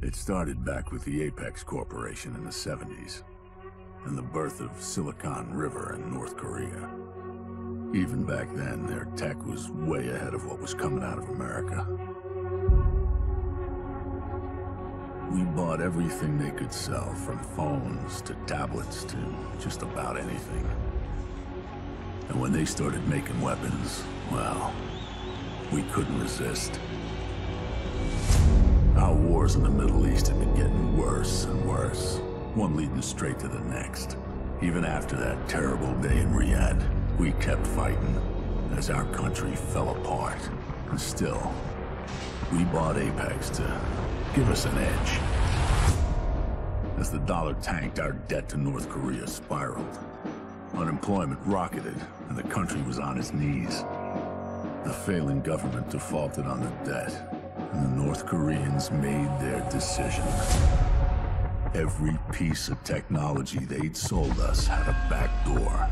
It started back with the Apex Corporation in the 70s, and the birth of Silicon River in North Korea. Even back then, their tech was way ahead of what was coming out of America. We bought everything they could sell, from phones to tablets to just about anything. And when they started making weapons, well, we couldn't resist. Our wars in the Middle East had been getting worse and worse, one leading straight to the next. Even after that terrible day in Riyadh, we kept fighting as our country fell apart. And still, we bought Apex to give us an edge. As the dollar tanked, our debt to North Korea spiraled. Unemployment rocketed, and the country was on its knees. The failing government defaulted on the debt, the North Koreans made their decision. Every piece of technology they'd sold us had a back door.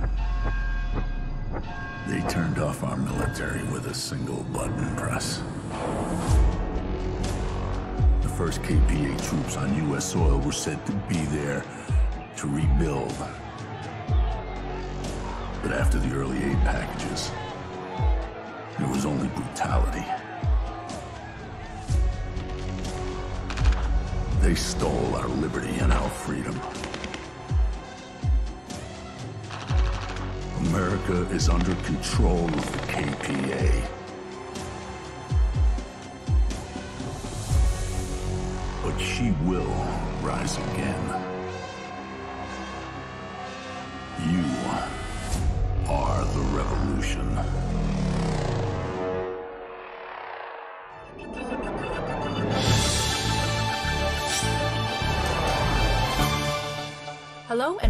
They turned off our military with a single button press. The first KPA troops on U.S. soil were said to be there to rebuild. But after the early aid packages, there was only brutality. They stole our liberty and our freedom. America is under control of the KPA. But she will rise again. You are the revolution.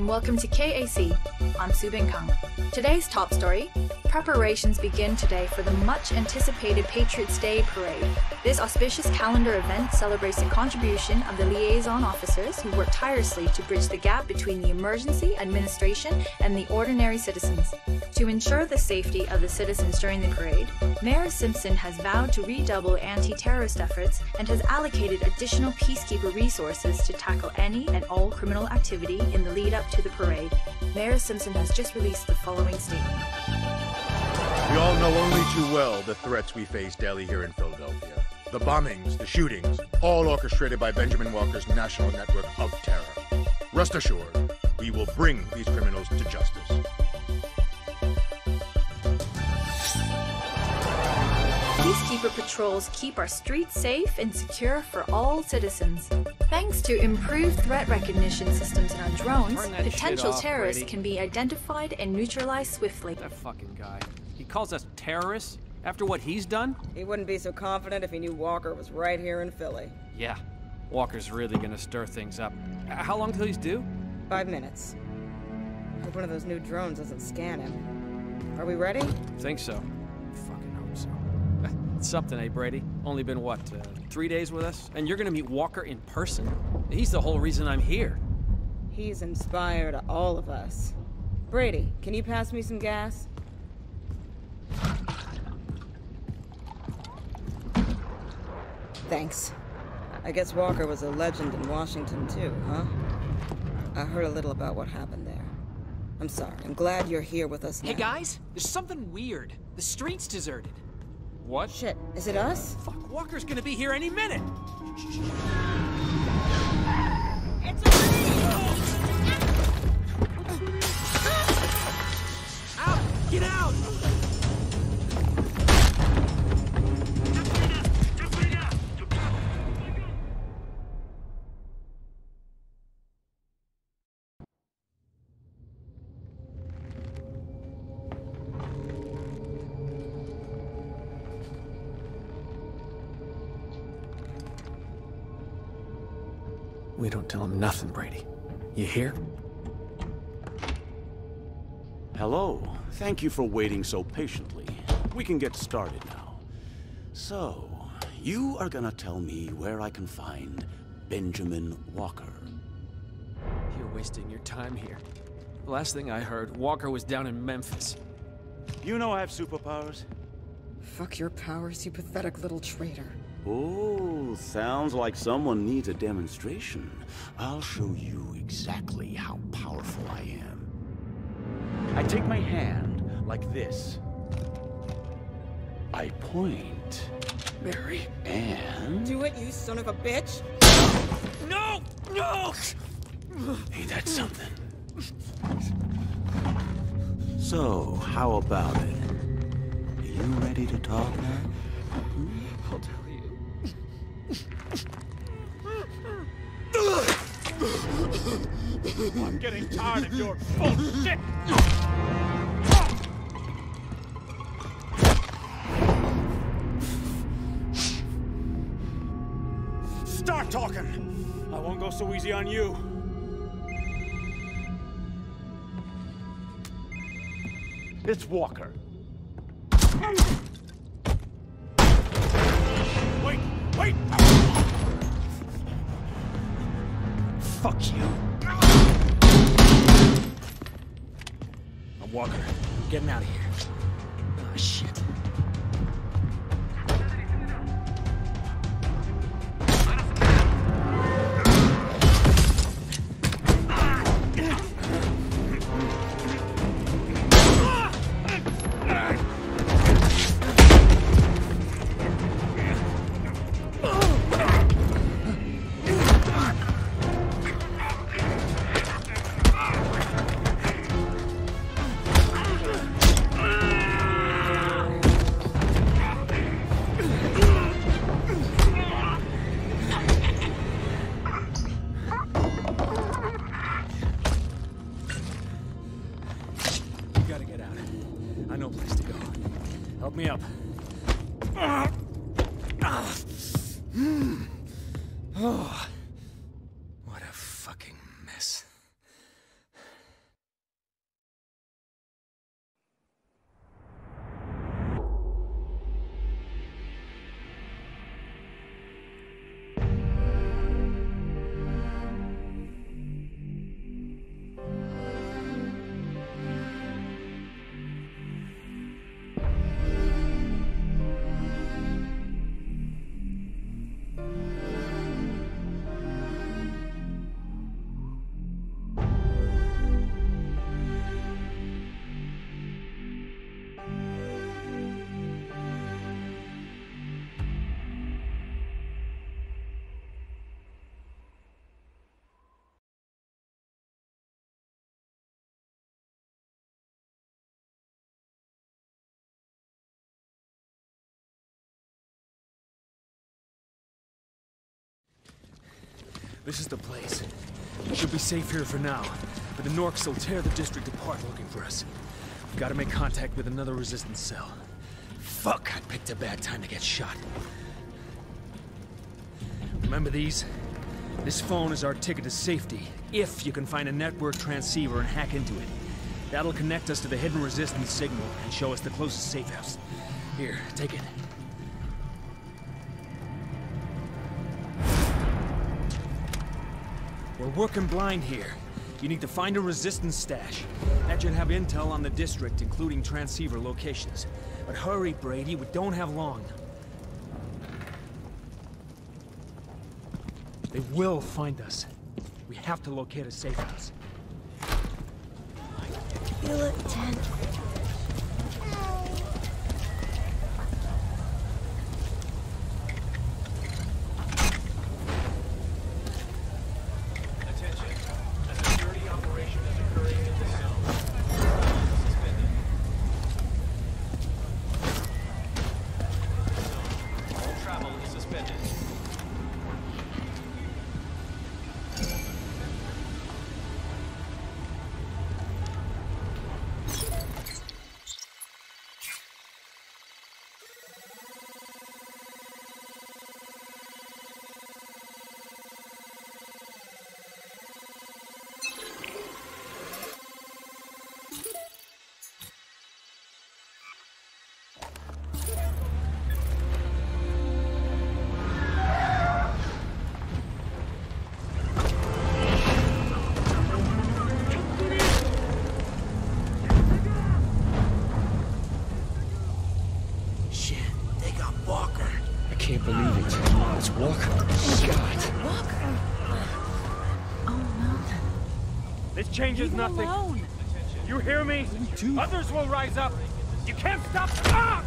Welcome to KAC. I'm Subin Kang. Today's top story preparations begin today for the much anticipated Patriots Day parade. This auspicious calendar event celebrates the contribution of the liaison officers who work tirelessly to bridge the gap between the emergency administration and the ordinary citizens. To ensure the safety of the citizens during the parade, Mayor Simpson has vowed to redouble anti terrorist efforts and has allocated additional peacekeeper resources to tackle any and all criminal activity in the lead up to the parade. Mayor Simpson has just released the following statement. We all know only too well the threats we face daily here in Philadelphia. The bombings, the shootings, all orchestrated by Benjamin Walker's national network of terror. Rest assured, we will bring these criminals to justice. Peacekeeper patrols keep our streets safe and secure for all citizens. Thanks to improved threat recognition systems in our drones, Turn that shit potential off, terrorists Brady. can be identified and neutralized swiftly. That fucking guy. He calls us terrorists after what he's done? He wouldn't be so confident if he knew Walker was right here in Philly. Yeah. Walker's really gonna stir things up. How long till he's due? Five minutes. Hope one of those new drones doesn't scan him. Are we ready? Think so. Fucking hope so. It's something, eh, Brady? Only been what, uh, three days with us? And you're gonna meet Walker in person? He's the whole reason I'm here. He's inspired all of us. Brady, can you pass me some gas? Thanks. I guess Walker was a legend in Washington too, huh? I heard a little about what happened there. I'm sorry. I'm glad you're here with us now. Hey guys, there's something weird. The street's deserted. What? Shit, is it us? Fuck, Walker's gonna be here any minute! Out! Get out! Nothing, Brady. You hear? Hello. Thank you for waiting so patiently. We can get started now. So, you are gonna tell me where I can find Benjamin Walker. You're wasting your time here. The last thing I heard, Walker was down in Memphis. You know I have superpowers. Fuck your powers, you pathetic little traitor. Oh, sounds like someone needs a demonstration. I'll show you exactly how powerful I am. I take my hand like this. I point. Mary and... Do it, you son of a bitch! No! No! Hey, that's something. So, how about it? Are you ready to talk now? Hmm? I'll tell I'm getting tired of your bullshit! Start talking! I won't go so easy on you. It's Walker. Wait, wait! Fuck you. Walker. I'm getting out of here. This is the place. We should be safe here for now, but the Norks will tear the district apart looking for us. We've got to make contact with another resistance cell. Fuck, I picked a bad time to get shot. Remember these? This phone is our ticket to safety, if you can find a network transceiver and hack into it. That'll connect us to the hidden resistance signal and show us the closest safe house. Here, take it. Working blind here. You need to find a resistance stash. That should have intel on the district, including transceiver locations. But hurry, Brady, we don't have long. They will find us. We have to locate a safe house. You look tense. Changes nothing. alone. You hear me? Others will rise up. You can't stop. Ah!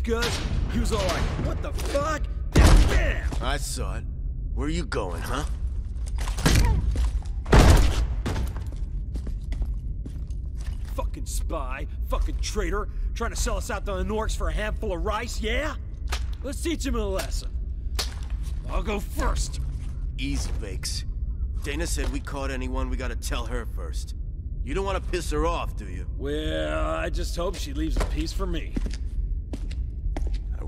This, Gus? He was all like, what the fuck? Damn! I saw it. Where are you going, huh? Fucking spy, fucking traitor, trying to sell us out to the Norks for a handful of rice, yeah? Let's teach him a lesson. I'll go first. Easy, Bakes. Dana said we caught anyone, we gotta tell her first. You don't want to piss her off, do you? Well, I just hope she leaves a piece for me.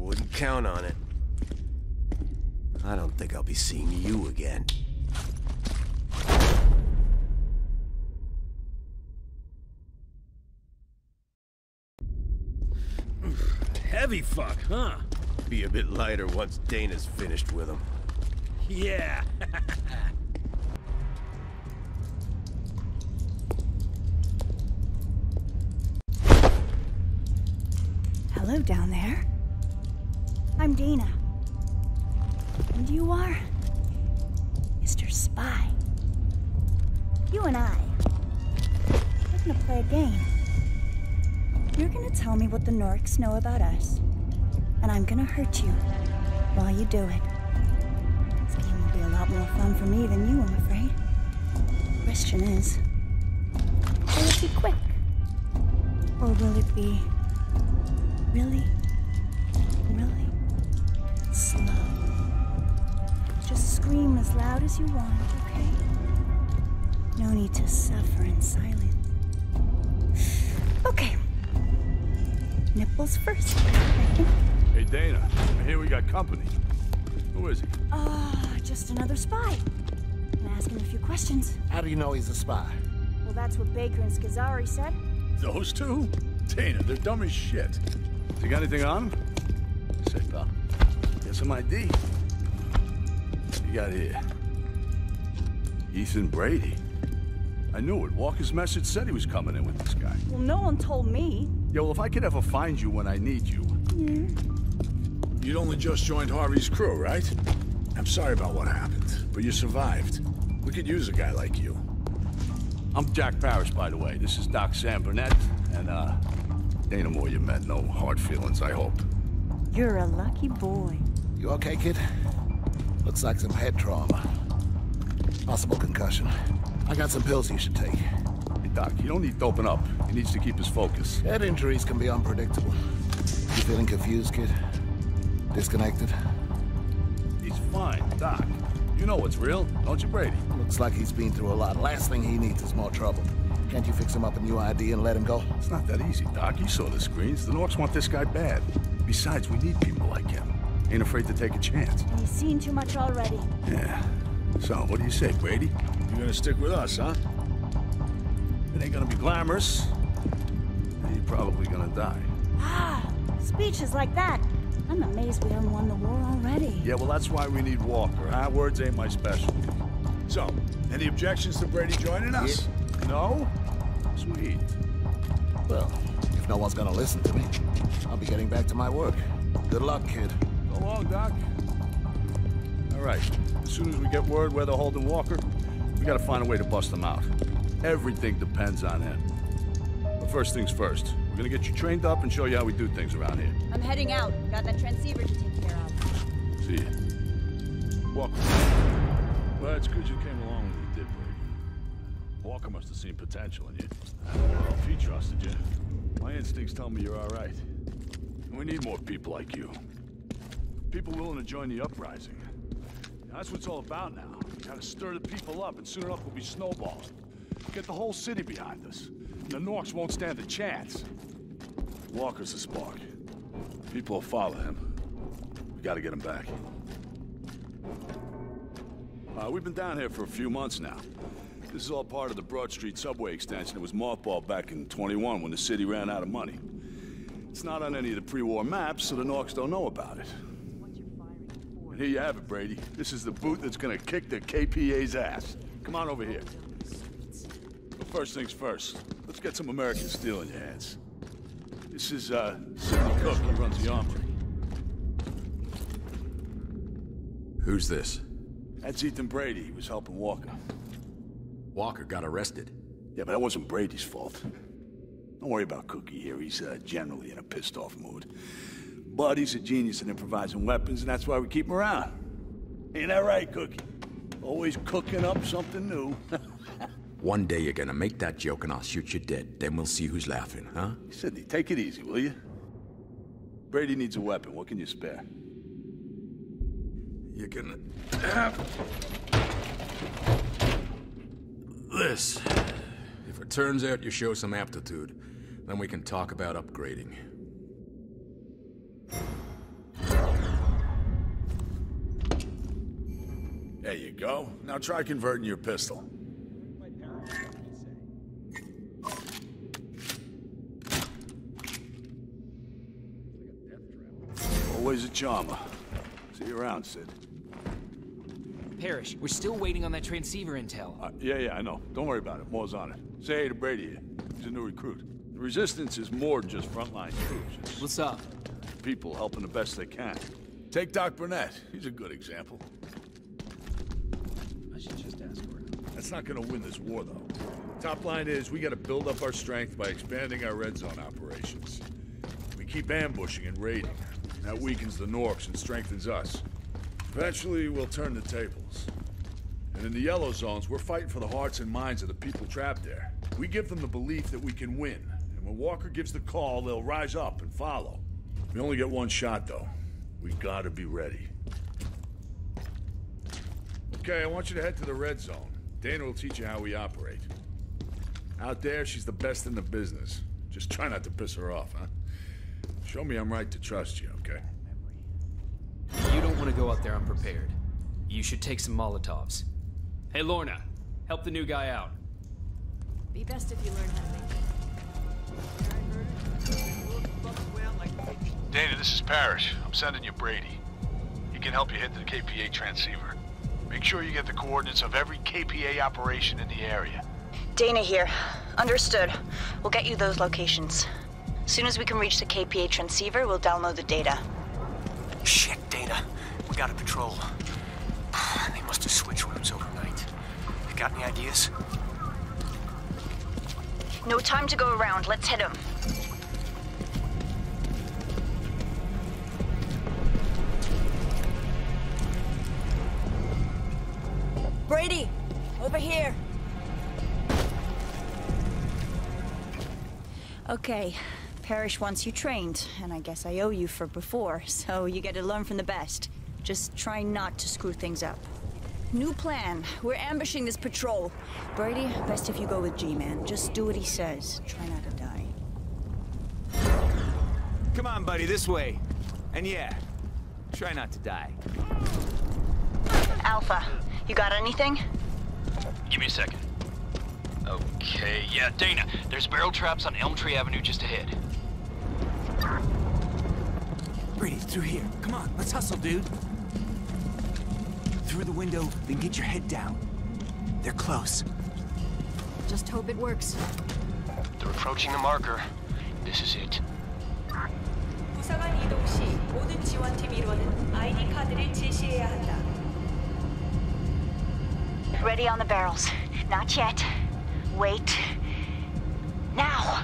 I wouldn't count on it. I don't think I'll be seeing you again. Heavy fuck, huh? Be a bit lighter once Dana's finished with him. Yeah. Hello down there. I'm Dana. And you are? Mr. Spy. You and I. We're gonna play a game. You're gonna tell me what the Norks know about us. And I'm gonna hurt you while you do it. This game will be a lot more fun for me than you, I'm afraid. Question is, will it be quick? Or will it be really, really slow? Just scream as loud as you want, okay? No need to suffer in silence. Okay. Nipples first. Hey, Dana. I hear we got company. Who is he? Ah, just another spy. Can ask him a few questions. How do you know he's a spy? Well, that's what Baker and Scazzari said. Those two? Dana, they're dumb as shit. Do you got anything on him? Say, pal. Some ID. You got here. Ethan Brady. I knew it. Walker's message said he was coming in with this guy. Well, no one told me. Yeah, well, if I could ever find you when I need you. You'd only just joined Harvey's crew, right? I'm sorry about what happened, but you survived. We could use a guy like you. I'm Jack Parrish, by the way. This is Doc Sam Burnett, and, uh, ain't no more you met. No hard feelings, I hope. You're a lucky boy. You okay, kid? Looks like some head trauma. Possible concussion. I got some pills you should take. Hey, Doc, you don't need to open up. He needs to keep his focus. Head injuries can be unpredictable. You feeling confused, kid? Disconnected? He's fine, Doc. You know what's real, don't you, Brady? Looks like he's been through a lot. Last thing he needs is more trouble. Can't you fix him up a new ID and let him go? It's not that easy, Doc. You saw the screens. The Norks want this guy bad. Besides, we need people like him. Ain't afraid to take a chance. He's seen too much already. Yeah. So, what do you say, Brady? You gonna stick with us, huh? It ain't gonna be glamorous. And you're probably gonna die. Ah, speeches like that. I'm amazed we haven't won the war already. Yeah, well, that's why we need Walker, huh? Words ain't my specialty. So, any objections to Brady joining us? No? Sweet. Well, if no one's gonna listen to me, I'll be getting back to my work. Good luck, kid. Go long, Doc. All right. As soon as we get word where they're holding Walker, we gotta find a way to bust them out. Everything depends on him. But first things first, we're gonna get you trained up and show you how we do things around here. I'm heading out. Got that transceiver to take care of. See ya. Walker. Well, it's good you came along when you did, Brady. Walker must have seen potential in you. I don't know if he trusted you. My instincts tell me you're all right. We need more people like you. People willing to join the uprising. That's what it's all about now. We gotta stir the people up, and soon enough we'll be snowballing. Get the whole city behind us. The Norks won't stand a chance. Walker's the spark. People will follow him. We We gotta get him back. Uh, we've been down here for a few months now. This is all part of the Broad Street subway extension It was mothballed back in 21 when the city ran out of money. It's not on any of the pre-war maps, so the Norks don't know about it. And here you have it, Brady. This is the boot that's gonna kick the KPA's ass. Come on over here. But first things first, let's get some American steel in your hands. This is, uh, Sidney Cook. He runs the armory. Who's this? That's Ethan Brady. He was helping Walker. Walker got arrested. Yeah, but that wasn't Brady's fault. Don't worry about Cookie here. He's uh, generally in a pissed-off mood. But he's a genius at improvising weapons, and that's why we keep him around. Ain't that right, Cookie? Always cooking up something new. One day you're gonna make that joke and I'll shoot you dead. Then we'll see who's laughing, huh? Sidney, take it easy, will you? Brady needs a weapon. What can you spare? You're gonna have... This. If it turns out you show some aptitude, then we can talk about upgrading. There you go. Now try converting your pistol. Always a charmer. See you around, Sid. Parrish, we're still waiting on that transceiver intel. Uh, yeah, yeah, I know. Don't worry about it. Moore's on it. Say hey to Brady. He's a new recruit. The Resistance is more than just frontline troops. It's What's up? People helping the best they can. Take Doc Burnett. He's a good example. I should just ask for it. That's not gonna win this war, though. Top line is, we gotta build up our strength by expanding our red zone operations. We keep ambushing and raiding. That weakens the Norks and strengthens us. Eventually, we'll turn the tables. And in the yellow zones, we're fighting for the hearts and minds of the people trapped there. We give them the belief that we can win. And when Walker gives the call, they'll rise up and follow. We only get one shot, though. We gotta be ready. Okay, I want you to head to the red zone. Dana will teach you how we operate. Out there, she's the best in the business. Just try not to piss her off, huh? Show me I'm right to trust you, okay? You don't want to go out there unprepared. You should take some Molotovs. Hey, Lorna, help the new guy out. Be best if you learn how to make Dana, this is Parrish. I'm sending you Brady. He can help you hit the KPA transceiver. Make sure you get the coordinates of every KPA operation in the area. Dana here. Understood. We'll get you those locations. As soon as we can reach the KPA transceiver, we'll download the data. Shit, Dana. We got a patrol. They must have switched routes overnight. You got any ideas? No time to go around. Let's hit them. Brady! Over here! Okay, Parrish wants you trained, and I guess I owe you for before, so you get to learn from the best. Just try not to screw things up. New plan. We're ambushing this patrol. Brady, best if you go with G-Man. Just do what he says. Try not to die. Come on, buddy, this way. And yeah, try not to die. Alpha, you got anything? Give me a second. Okay, yeah, Dana, there's barrel traps on Elm Tree Avenue just ahead. Brady, through here. Come on, let's hustle, dude. Through the window, then get your head down. They're close. Just hope it works. They're approaching the marker. This is it. 부사관 이동 시 모든 지원팀 일원은 아이디 카드를 제시해야 한다. Ready on the barrels. Not yet. Wait. Now!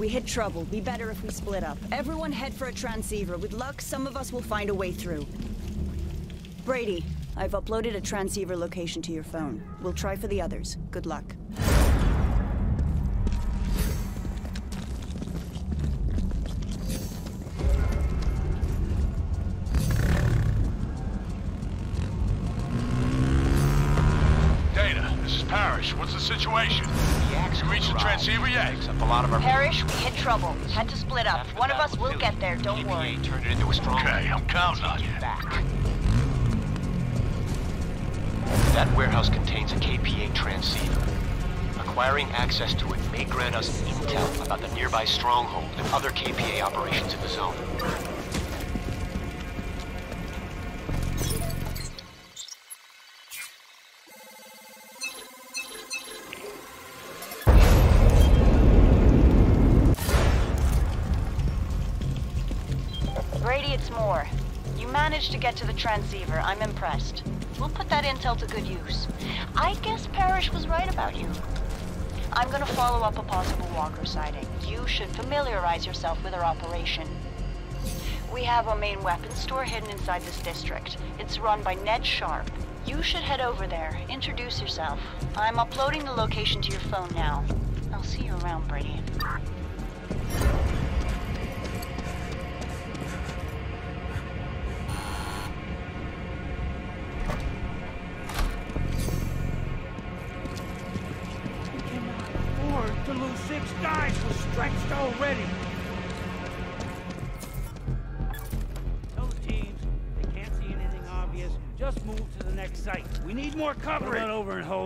We hit trouble. Be better if we split up. Everyone head for a transceiver. With luck, some of us will find a way through. Brady, I've uploaded a transceiver location to your phone. We'll try for the others. Good luck. Access to it may grant us intel about the nearby stronghold and other KPA operations in the zone. Brady, it's Moore. You managed to get to the transceiver. I'm impressed. We'll put that intel to good use. I guess Parrish was right about you. I'm gonna follow up a possible Walker sighting. You should familiarize yourself with our operation. We have a main weapons store hidden inside this district. It's run by Ned Sharp. You should head over there. Introduce yourself. I'm uploading the location to your phone now. I'll see you around, Brady.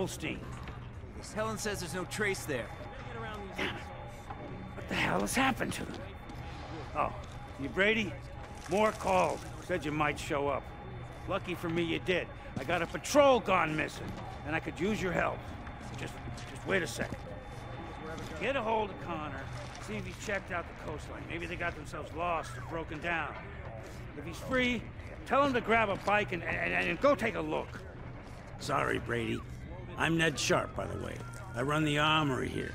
Holstein? Helen says there's no trace there. What the hell has happened to them? Oh, you Brady? Moore called. Said you might show up. Lucky for me you did. I got a patrol gone missing, and I could use your help. Just, just wait a second. Get a hold of Connor. See if he's checked out the coastline. Maybe they got themselves lost or broken down. If he's free, tell him to grab a bike and, and, and go take a look. Sorry, Brady. I'm Ned Sharp, by the way. I run the armory here.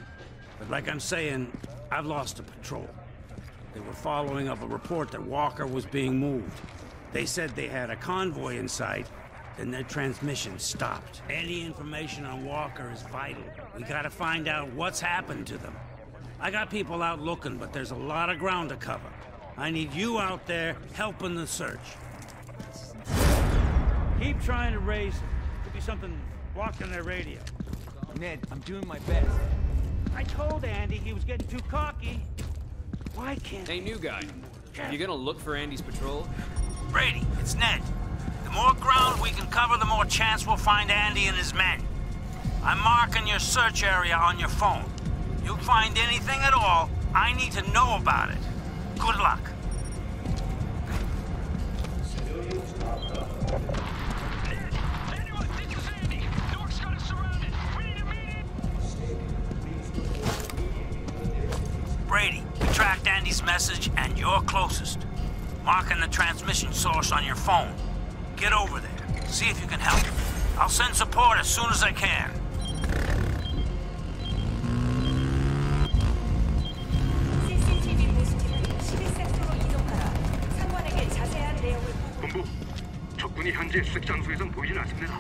But like I'm saying, I've lost a patrol. They were following up a report that Walker was being moved. They said they had a convoy in sight, then their transmission stopped. Any information on Walker is vital. We gotta find out what's happened to them. I got people out looking, but there's a lot of ground to cover. I need you out there helping the search. Keep trying to raise them. Could be something blocking their radio. Ned, I'm doing my best. I told Andy he was getting too cocky. Why can't Hey, new guy. You gonna look for Andy's patrol? Brady, it's Ned. The more ground we can cover, the more chance we'll find Andy and his men. I'm marking your search area on your phone. You find anything at all, I need to know about it. Good luck. Brady, we tracked Andy's message and you're closest. Marking the transmission source on your phone. Get over there. See if you can help. I'll send support as soon as I can. CCTV 모습을 12섹터로 이동하라. 상관에게 자세한 내용을 본부, 적군이 현재 수색 장소에선 보이진 않습니다.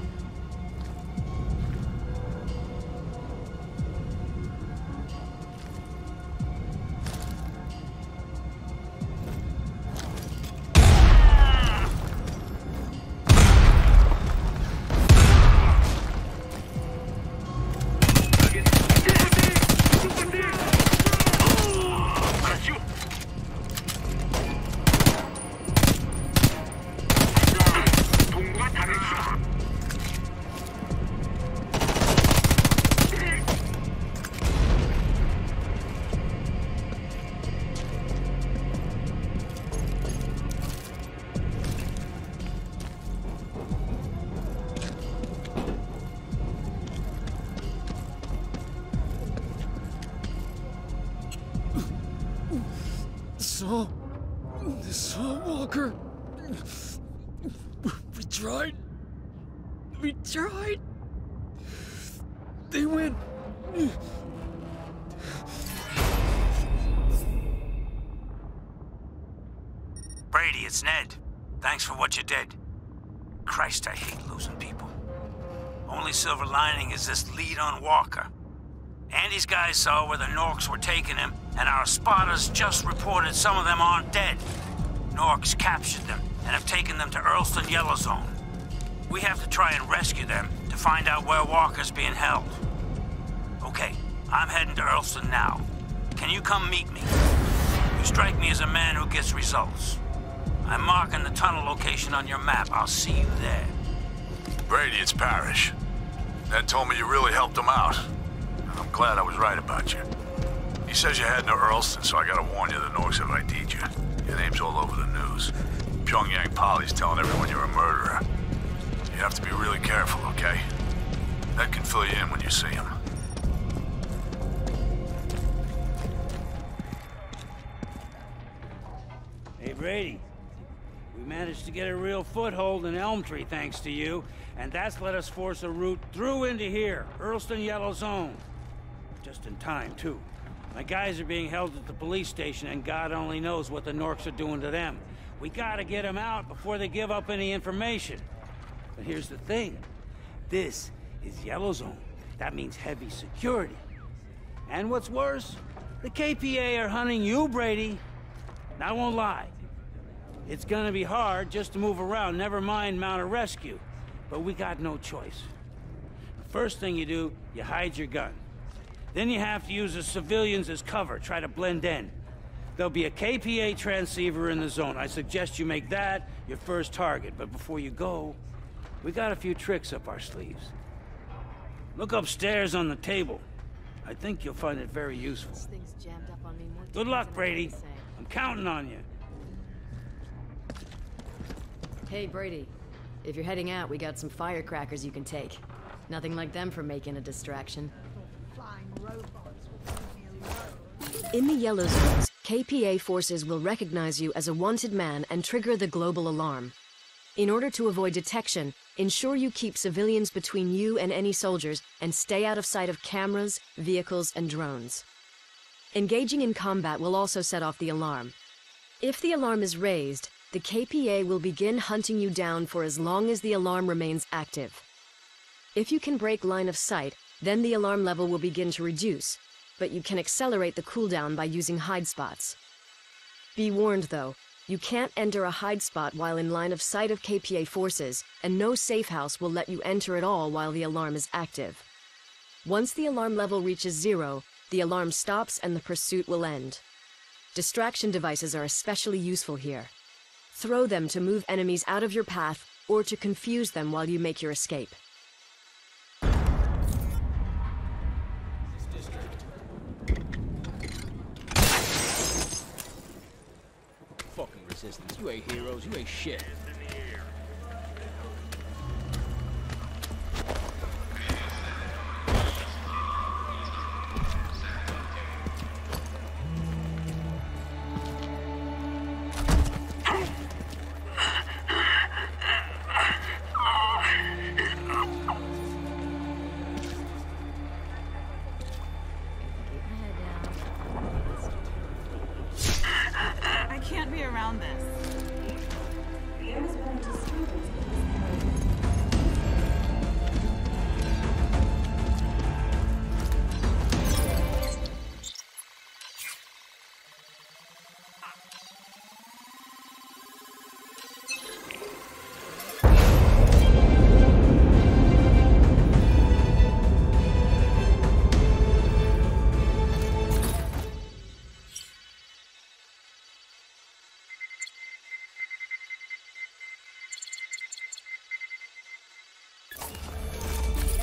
It's Ned. Thanks for what you did. Christ, I hate losing people. Only silver lining is this lead on Walker. Andy's guys saw where the Norks were taking him, and our spotters just reported some of them aren't dead. Norks captured them and have taken them to Earlston Yellow Zone. We have to try and rescue them to find out where Walker's being held. Okay, I'm heading to Earlston now. Can you come meet me? You strike me as a man who gets results. I'm marking the tunnel location on your map. I'll see you there. Brady, it's Parrish. Ned told me you really helped him out. I'm glad I was right about you. He says you're heading to Earlston, so I gotta warn you the Norks have ID'd you. Your name's all over the news. Pyongyang Polly's telling everyone you're a murderer. You have to be really careful, okay? Ned can fill you in when you see him. Hey, Brady. Managed to get a real foothold in Elm Tree thanks to you, and that's let us force a route through into here, Earlston Yellow Zone. Just in time, too. My guys are being held at the police station, and God only knows what the Norks are doing to them. We gotta get them out before they give up any information. But here's the thing. This is Yellow Zone. That means heavy security. And what's worse, the KPA are hunting you, Brady. And I won't lie. It's gonna be hard just to move around, never mind mount a rescue. But we got no choice. The first thing you do, you hide your gun. Then you have to use the civilians as cover, try to blend in. There'll be a KPA transceiver in the zone. I suggest you make that your first target. But before you go, we got a few tricks up our sleeves. Look upstairs on the table. I think you'll find it very useful. This thing's jammed up on me more Good luck, Brady. I'm counting on you. Hey, Brady. If you're heading out, we got some firecrackers you can take. Nothing like them for making a distraction. In the Yellow Zones, KPA forces will recognize you as a wanted man and trigger the global alarm. In order to avoid detection, ensure you keep civilians between you and any soldiers and stay out of sight of cameras, vehicles, and drones. Engaging in combat will also set off the alarm. If the alarm is raised, the KPA will begin hunting you down for as long as the alarm remains active. If you can break line of sight, then the alarm level will begin to reduce, but you can accelerate the cooldown by using hide spots. Be warned though, you can't enter a hide spot while in line of sight of KPA forces, and no safe house will let you enter at all while the alarm is active. Once the alarm level reaches zero, the alarm stops and the pursuit will end. Distraction devices are especially useful here. Throw them to move enemies out of your path or to confuse them while you make your escape. Fucking resistance. You ain't heroes. You ain't shit.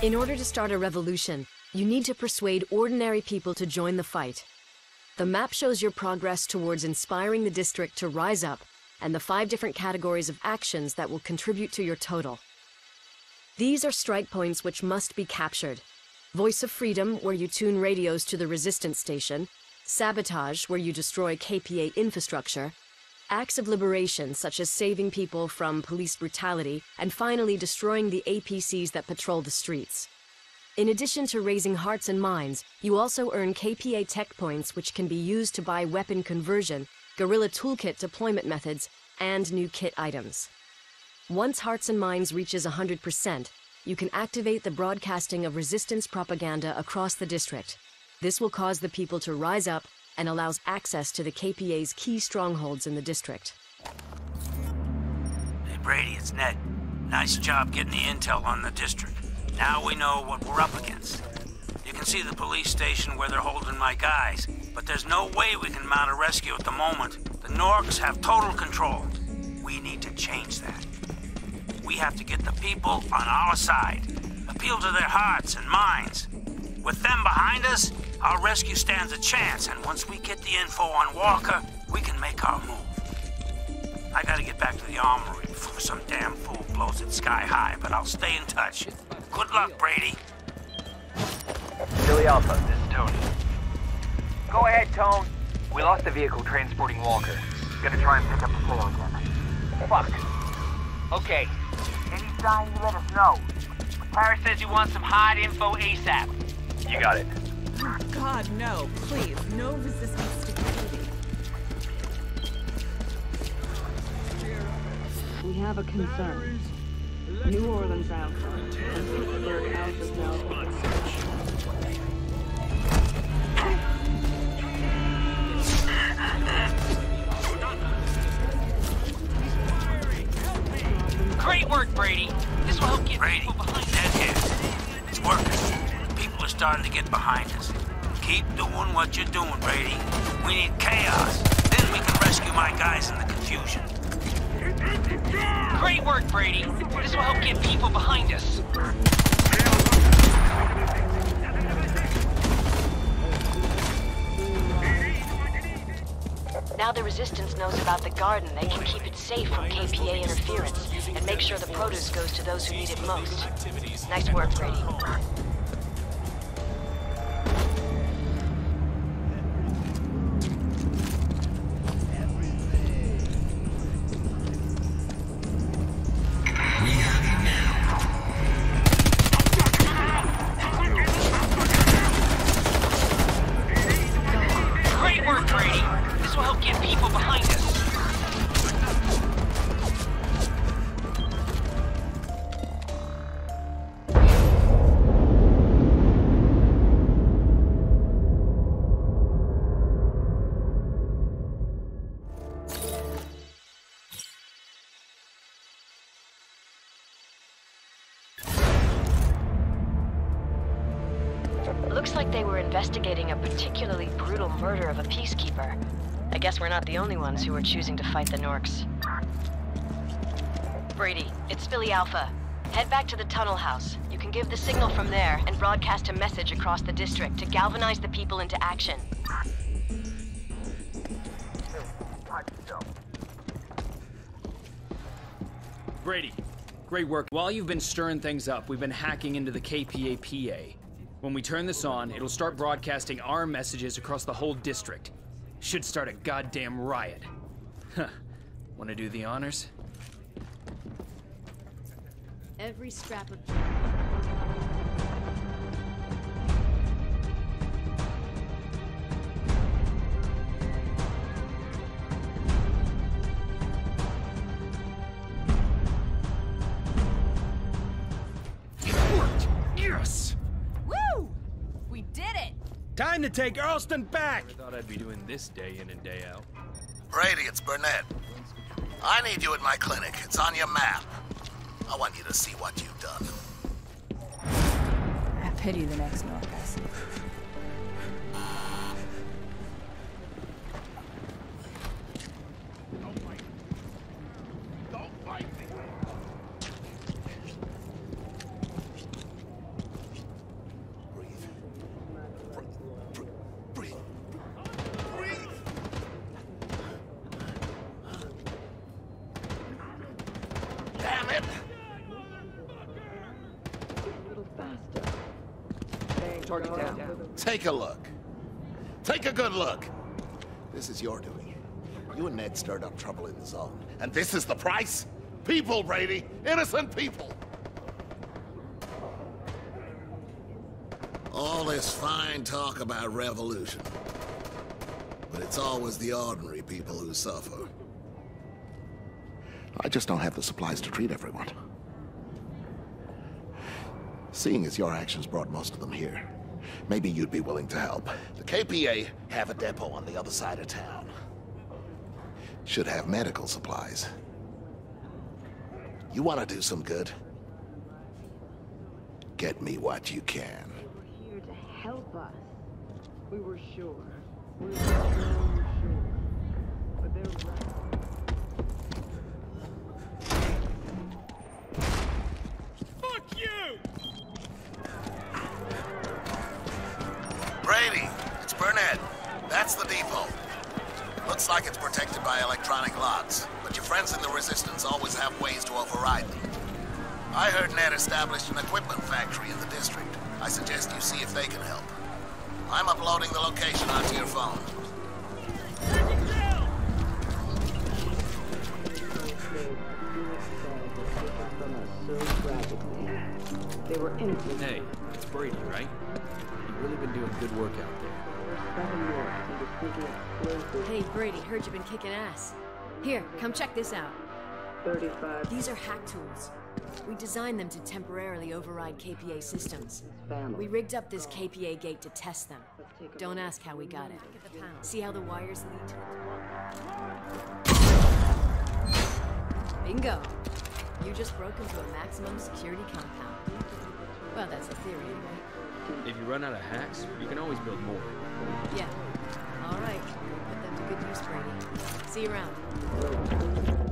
In order to start a revolution, you need to persuade ordinary people to join the fight. The map shows your progress towards inspiring the district to rise up and the five different categories of actions that will contribute to your total. These are strike points which must be captured. Voice of Freedom, where you tune radios to the resistance station. Sabotage, where you destroy KPA infrastructure. Acts of liberation, such as saving people from police brutality, and finally destroying the APCs that patrol the streets. In addition to raising hearts and minds, you also earn KPA tech points which can be used to buy weapon conversion, guerrilla toolkit deployment methods, and new kit items. Once Hearts and Minds reaches 100%, you can activate the broadcasting of resistance propaganda across the district. This will cause the people to rise up and allows access to the KPA's key strongholds in the district. Hey, Brady, it's Ned. Nice job getting the intel on the district. Now we know what we're up against. You can see the police station where they're holding my guys, but there's no way we can mount a rescue at the moment. The Norks have total control. We need to change that. We have to get the people on our side, appeal to their hearts and minds. With them behind us, our rescue stands a chance, and once we get the info on Walker, we can make our move. I gotta get back to the armory before some damn fool blows it sky high, but I'll stay in touch. Good luck, Brady. Billy Alpha, this is Tony. Go ahead, Tone. We lost the vehicle transporting Walker. Gonna try and pick up the trail again. Fuck. Okay. Any sign, you let us know. Parrish says you want some hot info ASAP. You got it. God, no. Please, no resistance stupidity. We have a concern. New Orleans out. and Pittsburgh Alpha Delta. Great work, Brady. This will help get Brady, people behind Ned here. It's working. People are starting to get behind us. Keep doing what you're doing, Brady. We need chaos. Then we can rescue my guys in the confusion. Great work, Brady. This will help get people behind us. Now the Resistance knows about the garden, they can keep it safe from KPA interference and make sure the produce goes to those who need it most. Nice work, Brady. Ones who are choosing to fight the Norks. Brady, it's Billy Alpha. Head back to the tunnel house. You can give the signal from there and broadcast a message across the district to galvanize the people into action. Brady, great work. While you've been stirring things up, we've been hacking into the KPA PA. When we turn this on, it'll start broadcasting our messages across the whole district. Should start a goddamn riot. Huh. Wanna do the honors? Every scrap of. Time to take Earlston back! I thought I'd be doing this day in and day out. Brady, it's Burnett. I need you at my clinic. It's on your map. I want you to see what you've done. I pity the next Norcas. Look. This is your doing. You and Ned stirred up trouble in the zone. And this is the price? People, Brady. Innocent people. All this fine talk about revolution. But it's always the ordinary people who suffer. I just don't have the supplies to treat everyone. Seeing as your actions brought most of them here, maybe you'd be willing to help. The KPA have a depot on the other side of town. Should have medical supplies. You want to do some good? Get me what you can. Here to help us. We were sure. We were sure. But they're right. Fuck you! Brady, it's Burnett. That's the depot. Looks like it's protected by electronic locks, but your friends in the Resistance always have ways to override them. I heard Ned established an equipment factory in the district. I suggest you see if they can help. I'm uploading the location onto your phone. Hey, it's Brady, right? You've really been doing good work out there. Hey, Brady, heard you've been kicking ass. Here, come check this out. 35. These are hack tools. We designed them to temporarily override KPA systems. We rigged up this KPA gate to test them. Don't ask how we got it. See how the wires lead to it? Bingo! You just broke into a maximum security compound. Well, that's the theory, anyway. If you run out of hacks, you can always build more. Yeah. All right. Put them to good use, Brady. See you around.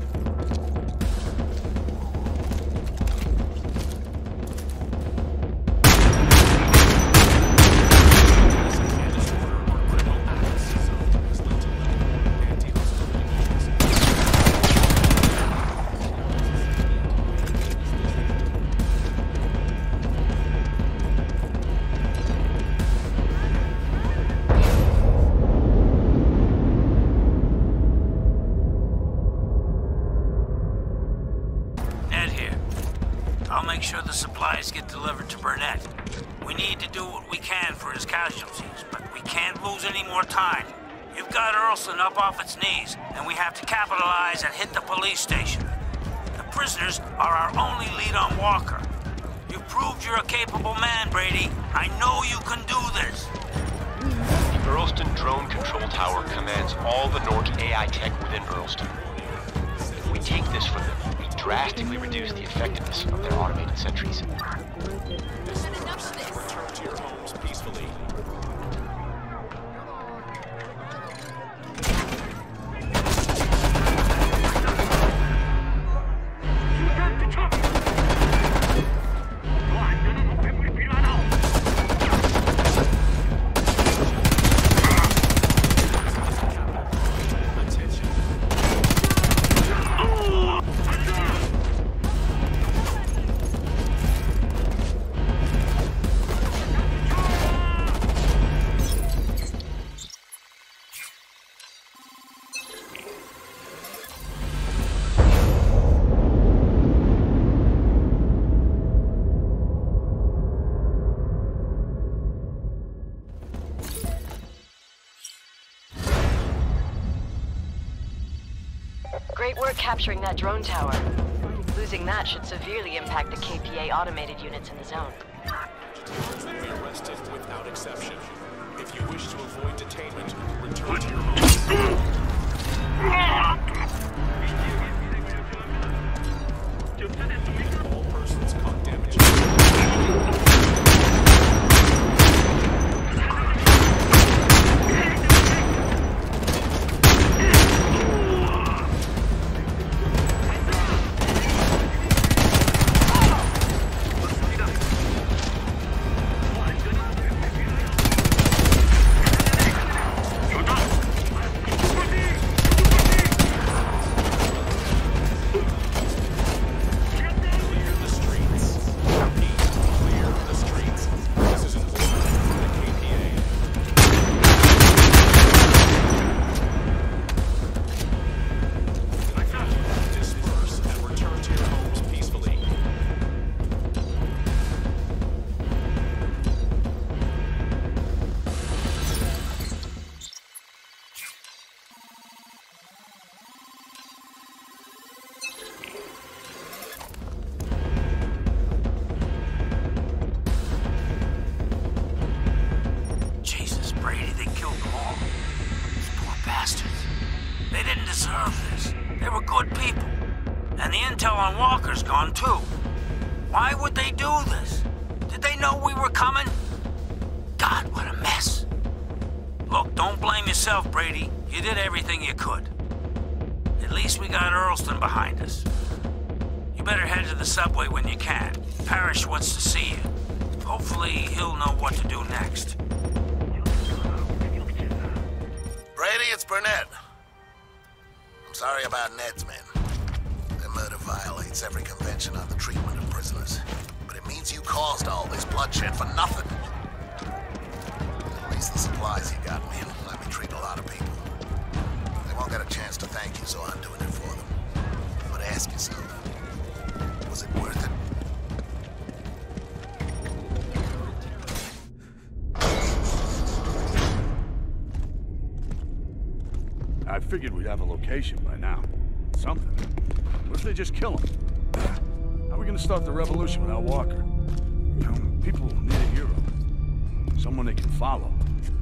Great work capturing that drone tower. Losing that should severely impact the KPA automated units in the zone. Be arrested without exception. If you wish to avoid detainment, return to your homes. All persons caught damaging. Location by now. Something. What if they just kill him? How are we gonna start the revolution without Walker? You know, people need a hero. Someone they can follow.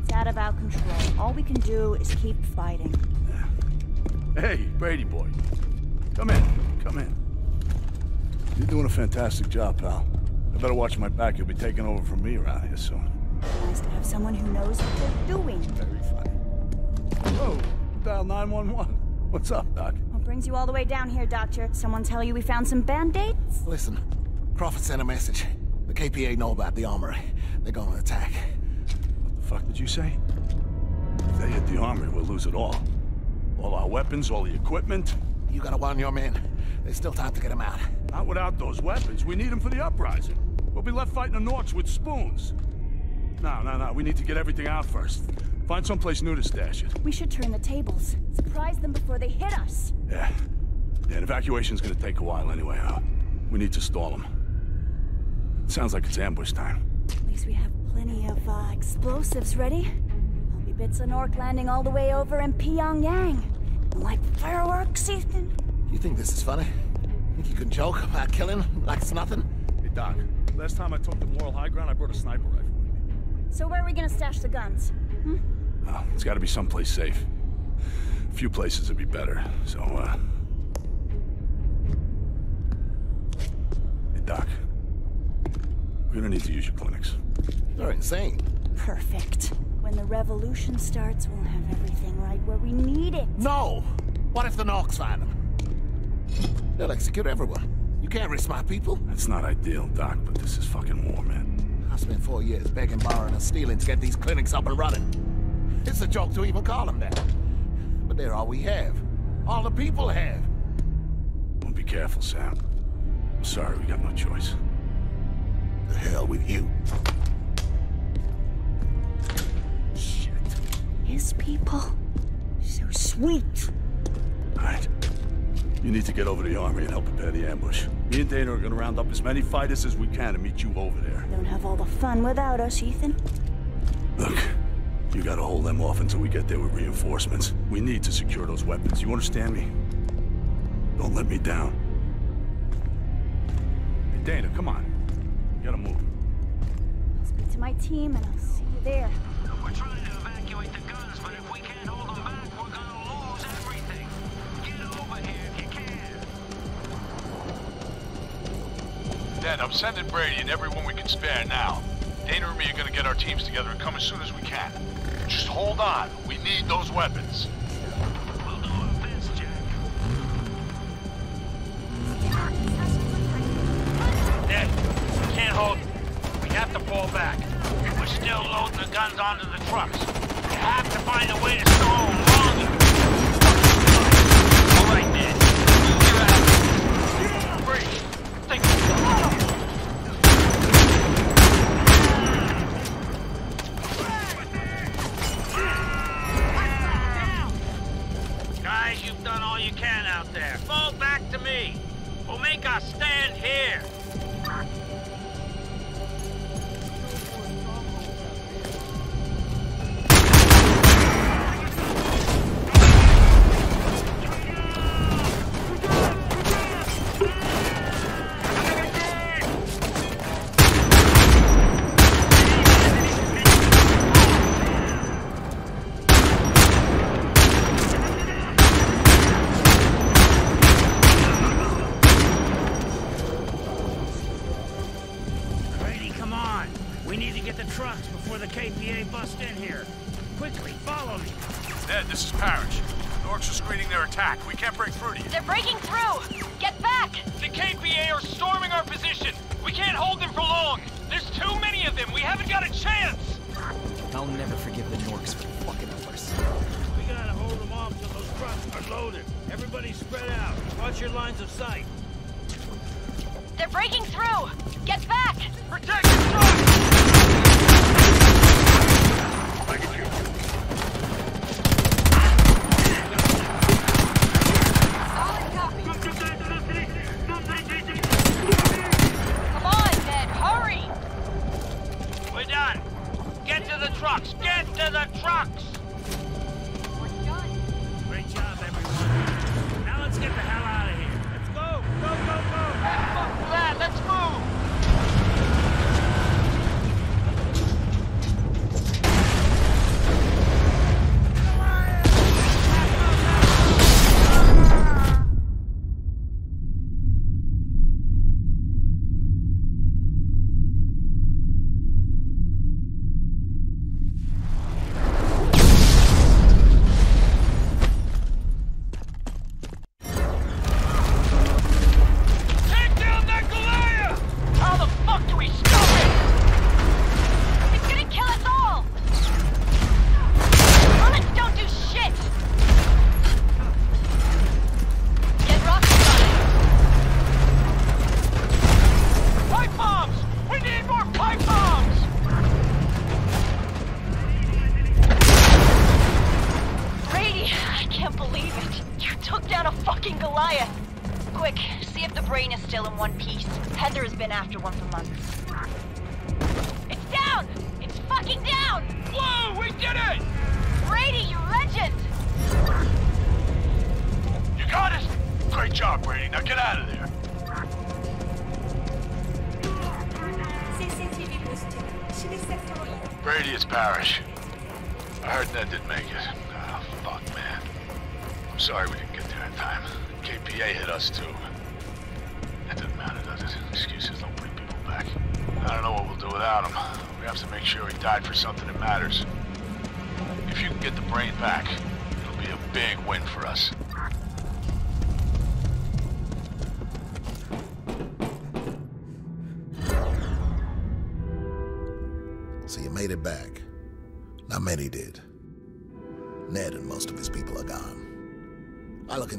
It's out of our control. All we can do is keep fighting. Hey, Brady boy. Come in. Come in. You're doing a fantastic job, pal. I better watch my back. You'll be taking over from me around here soon. Nice to have someone who knows what they're doing. Very funny. Oh, dial 911. What's up, Doc? What brings you all the way down here, Doctor? Someone tell you we found some band-aids? Listen, Crawford sent a message. The KPA know about the armory. They're gonna attack. What the fuck did you say? If they hit the armory, we'll lose it all. All our weapons, all the equipment. You gotta warn your men. There's still time to get them out. Not without those weapons. We need them for the uprising. We'll be left fighting the Norks with spoons. No, no, no. We need to get everything out first. Find someplace new to stash it. We should turn the tables. Surprise them before they hit us. Yeah. Yeah, an evacuation's gonna take a while anyway, huh? We need to stall them. Sounds like it's ambush time. At least we have plenty of uh, explosives ready. There'll be bits of Nork landing all the way over in Pyongyang. Like fireworks, Ethan. You think this is funny? Think you can joke about killing like it's nothing? Hey, Doc. Last time I took the moral high ground, I brought a sniper rifle. With me. So where are we gonna stash the guns? Hmm? Oh, it's gotta be someplace safe. A few places would be better, so, uh... Hey, Doc. We're gonna need to use your clinics. You're insane. Perfect. When the revolution starts, we'll have everything right where we need it. No! What if the Norks find them? They'll execute everyone. You can't risk my people. That's not ideal, Doc, but this is fucking war, man. I spent four years begging, borrowing, and stealing to get these clinics up and running. It's a joke to even call them that. But they're all we have. All the people have. Well, be careful, Sam. I'm sorry, we got no choice. The hell with you. Shit. His people. So sweet. Alright. You need to get over to the army and help prepare the ambush. Me and Dana are gonna round up as many fighters as we can and meet you over there. Don't have all the fun without us, Ethan. Look, you gotta hold them off until we get there with reinforcements. We need to secure those weapons. You understand me? Don't let me down. Hey, Dana, come on. You gotta move. I'll speak to my team and I'll see you there. We're trying to evacuate the guns, but if we can't hold them back, we're gonna lose everything. Get over here if you can. Ned, I'm sending Brady and everyone we can spare now. Dana and me are gonna get our teams together and come as soon as we can. Just hold on. We need those weapons.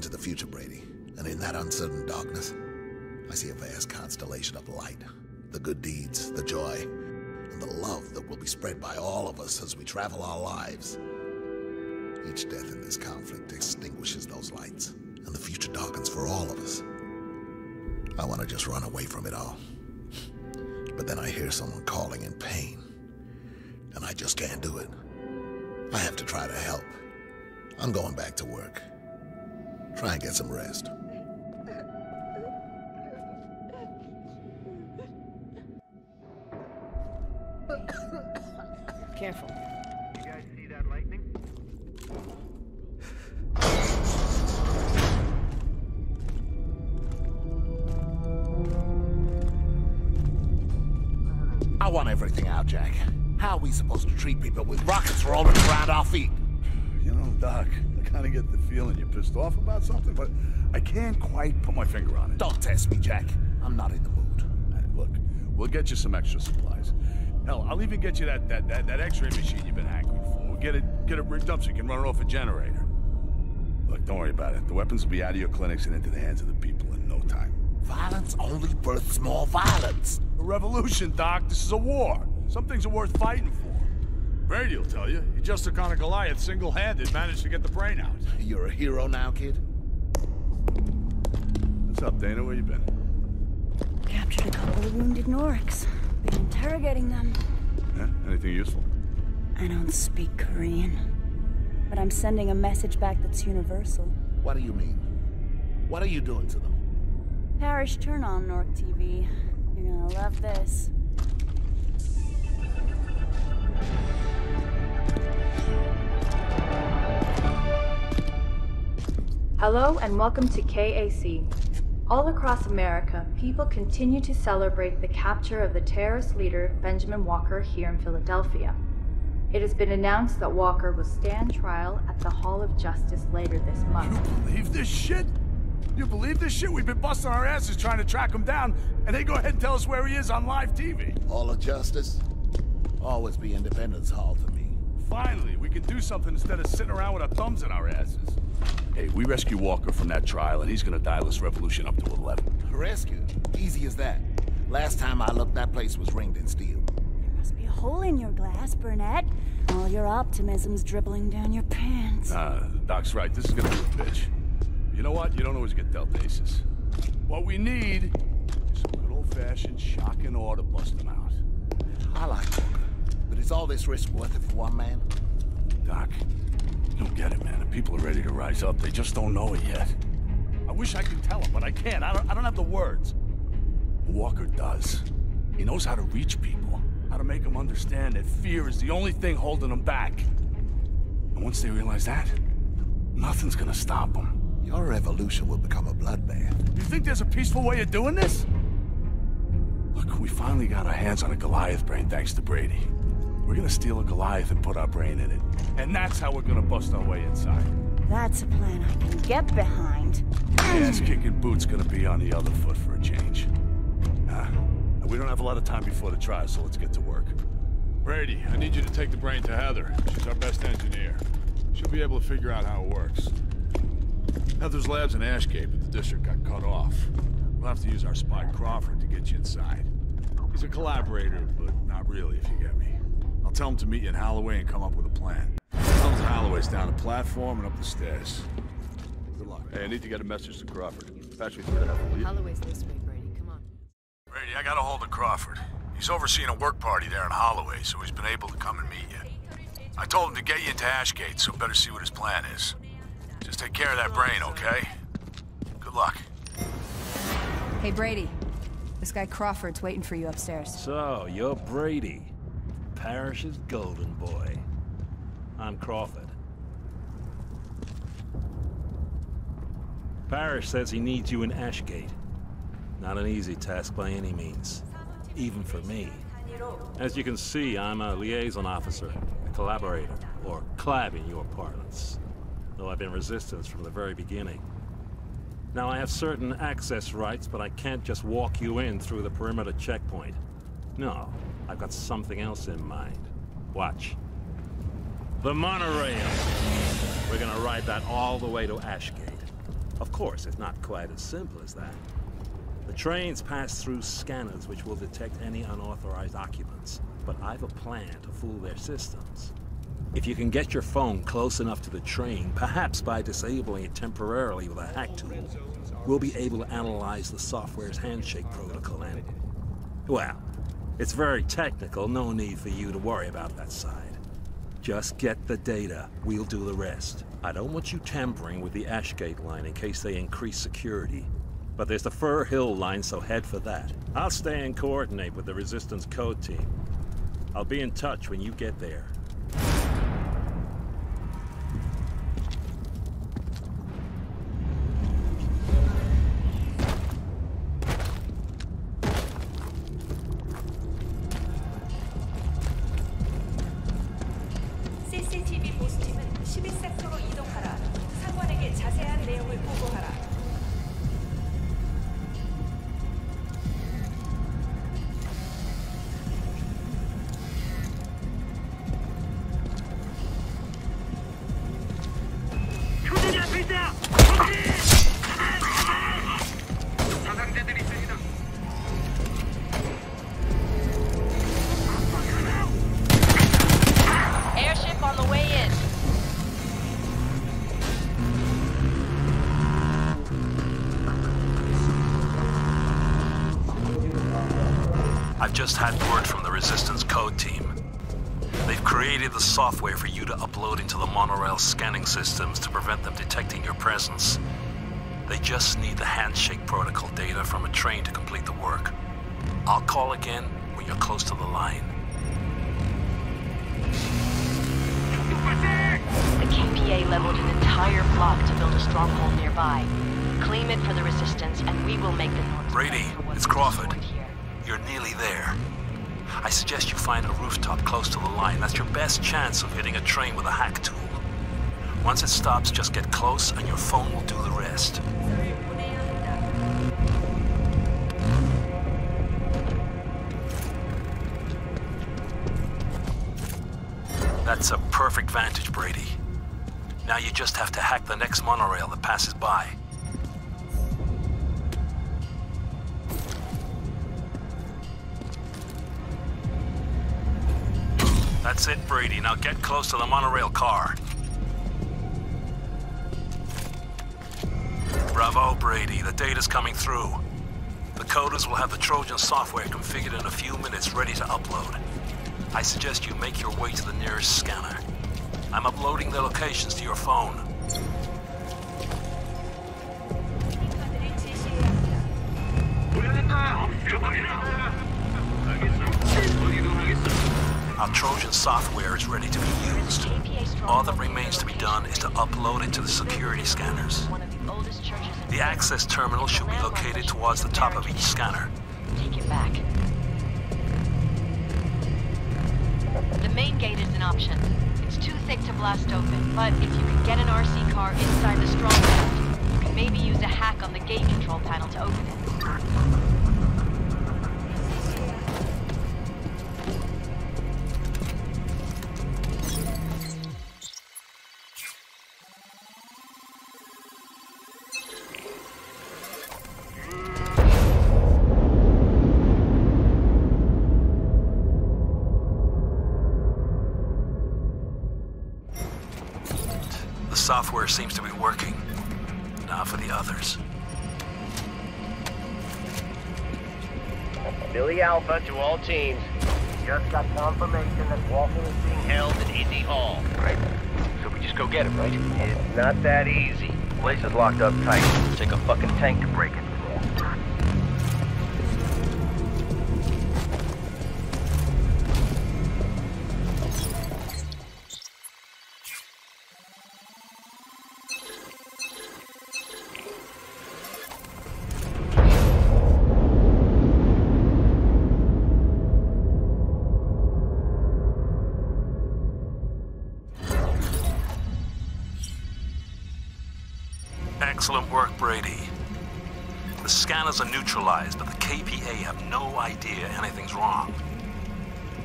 Into the future, Brady, and in that uncertain darkness, I see a vast constellation of light. The good deeds, the joy, and the love that will be spread by all of us as we travel our lives. Each death in this conflict extinguishes those lights, and the future darkens for all of us. I want to just run away from it all. But then I hear someone calling in pain, and I just can't do it. I have to try to help. I'm going back to work. Try and get some rest. Careful. The feeling you're pissed off about something, but I can't quite put my finger on it. Don't test me, Jack. I'm not in the mood. Hey, look, we'll get you some extra supplies. Hell, I'll even get you that that that, that X-ray machine you've been hankering for. We'll get it get it rigged up so you can run it off a generator. Look, don't worry about it. The weapons will be out of your clinics and into the hands of the people in no time. Violence only births more violence. A revolution, Doc. This is a war. Some things are worth fighting for. Brady will tell you. He just took on a Goliath single-handed, managed to get the brain out. You're a hero now, kid? What's up, Dana? Where you been? Captured a couple of wounded Norks. Been interrogating them. Yeah? Anything useful? I don't speak Korean. But I'm sending a message back that's universal. What do you mean? What are you doing to them? Parrish, turn on Nork TV. You're gonna love this. Hello and welcome to KAC. All across America, people continue to celebrate the capture of the terrorist leader Benjamin Walker here in Philadelphia. It has been announced that Walker will stand trial at the Hall of Justice later this month. You believe this shit? You believe this shit? We've been busting our asses trying to track him down, and they go ahead and tell us where he is on live TV. Hall of Justice? Always be Independence Hall to me. Finally, we can do something instead of sitting around with our thumbs in our asses. Hey, we rescue Walker from that trial, and he's gonna dial this revolution up to 11. Rescue? Easy as that. Last time I looked, that place was ringed in steel. There must be a hole in your glass, Burnett. All your optimism's dribbling down your pants. Uh, Doc's right. This is gonna be a bitch. You know what? You don't always get dealt aces. What we need is some good old-fashioned shock and awe to bust them out. I like Walker, but is all this risk worth it for one man? Doc, you don't get it, man. The people are ready to rise up. They just don't know it yet. I wish I could tell them, but I can't. I don't, I don't have the words. Walker does. He knows how to reach people, how to make them understand that fear is the only thing holding them back. And once they realize that, nothing's gonna stop them. Your revolution will become a bloodbath. You think there's a peaceful way of doing this? Look, we finally got our hands on a Goliath brain thanks to Brady. We're gonna steal a Goliath and put our brain in it. And that's how we're gonna bust our way inside. That's a plan I can get behind. Ass-kicking boot's gonna be on the other foot for a change. Ah, we don't have a lot of time before the trial, so let's get to work. Brady, I need you to take the brain to Heather. She's our best engineer. She'll be able to figure out how it works. Heather's lab's in Ashgate, but the district got cut off. We'll have to use our spy Crawford to get you inside. He's a collaborator, but not really, if you get me. I'll tell him to meet you in Holloway and come up with a plan. Tell him Holloway's down the platform and up the stairs. Good luck. Hey, I need to get a message to Crawford. Patch me through that, will? Holloway's this way, Brady. Come on. Brady, I got a hold of Crawford. He's overseeing a work party there in Holloway, so he's been able to come and meet you. I told him to get you into Ashgate, so better see what his plan is. Just take care of that brain, okay? Good luck. Hey, Brady. This guy Crawford's waiting for you upstairs. So, you're Brady. Parrish's golden boy. I'm Crawford. Parrish says he needs you in Ashgate. Not an easy task by any means. Even for me. As you can see, I'm a liaison officer, a collaborator, or clab in your parlance. Though I've been resistance from the very beginning. Now, I have certain access rights, but I can't just walk you in through the perimeter checkpoint. No, I've got something else in mind. Watch. The monorail. We're gonna ride that all the way to Ashgate. Of course, it's not quite as simple as that. The trains pass through scanners which will detect any unauthorized occupants, but I've a plan to fool their systems. If you can get your phone close enough to the train, perhaps by disabling it temporarily with a hack tool, we'll be able to analyze the software's handshake protocol and... Well, it's very technical, no need for you to worry about that side. Just get the data, we'll do the rest. I don't want you tampering with the Ashgate line in case they increase security. But there's the Fur Hill line, so head for that. I'll stay and coordinate with the Resistance Code team. I'll be in touch when you get there. Chance of hitting a train with a hack tool. Once it stops, just get close and your phone will do the rest. That's a perfect vantage, Brady. Now you just have to hack the next monorail that passes by. Get close to the monorail car. Bravo, Brady. The data's coming through. The coders will have the Trojan software configured in a few minutes ready to upload. I suggest you make your way to the nearest scanner. I'm uploading the locations to your phone. Access terminal should be located towards the top of each scanner. Take it back. The main gate is an option. It's too thick to blast open, but if you can get an RC car inside the stronghold, you can maybe use a hack on the gate control panel to open it. To all teams. Just got confirmation that Walker is being held in Indy Hall. Right. So we just go get him, right? It's not that easy. Place is locked up tight. Take a fucking tank to break it. The are neutralized, but the KPA have no idea anything's wrong.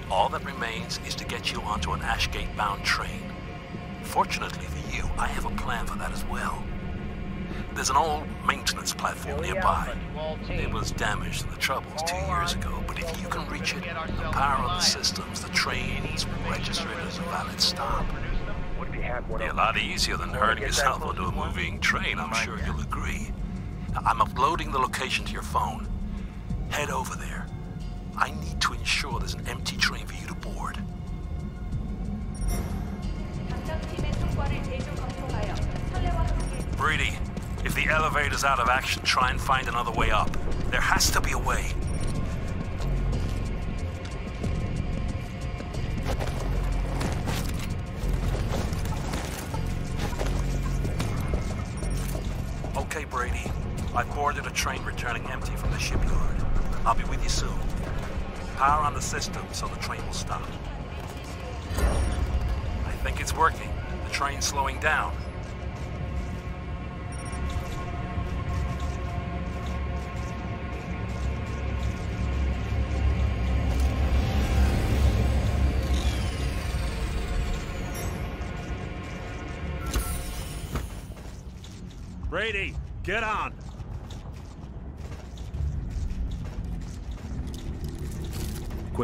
All that remains is to get you onto an Ashgate-bound train. Fortunately for you, I have a plan for that as well. There's an old maintenance platform nearby. It was damaged in the Troubles two years ago, but if you can reach it and power up the systems, the trains will register it as a valid stop. Be a lot easier than hurting yourself onto a moving train, I'm sure you'll agree. I'm uploading the location to your phone. Head over there. I need to ensure there's an empty train for you to board. Brady, if the elevator's out of action, try and find another way up. There has to be a way. Soon. Power on the system so the train will stop. I think it's working. The train's slowing down.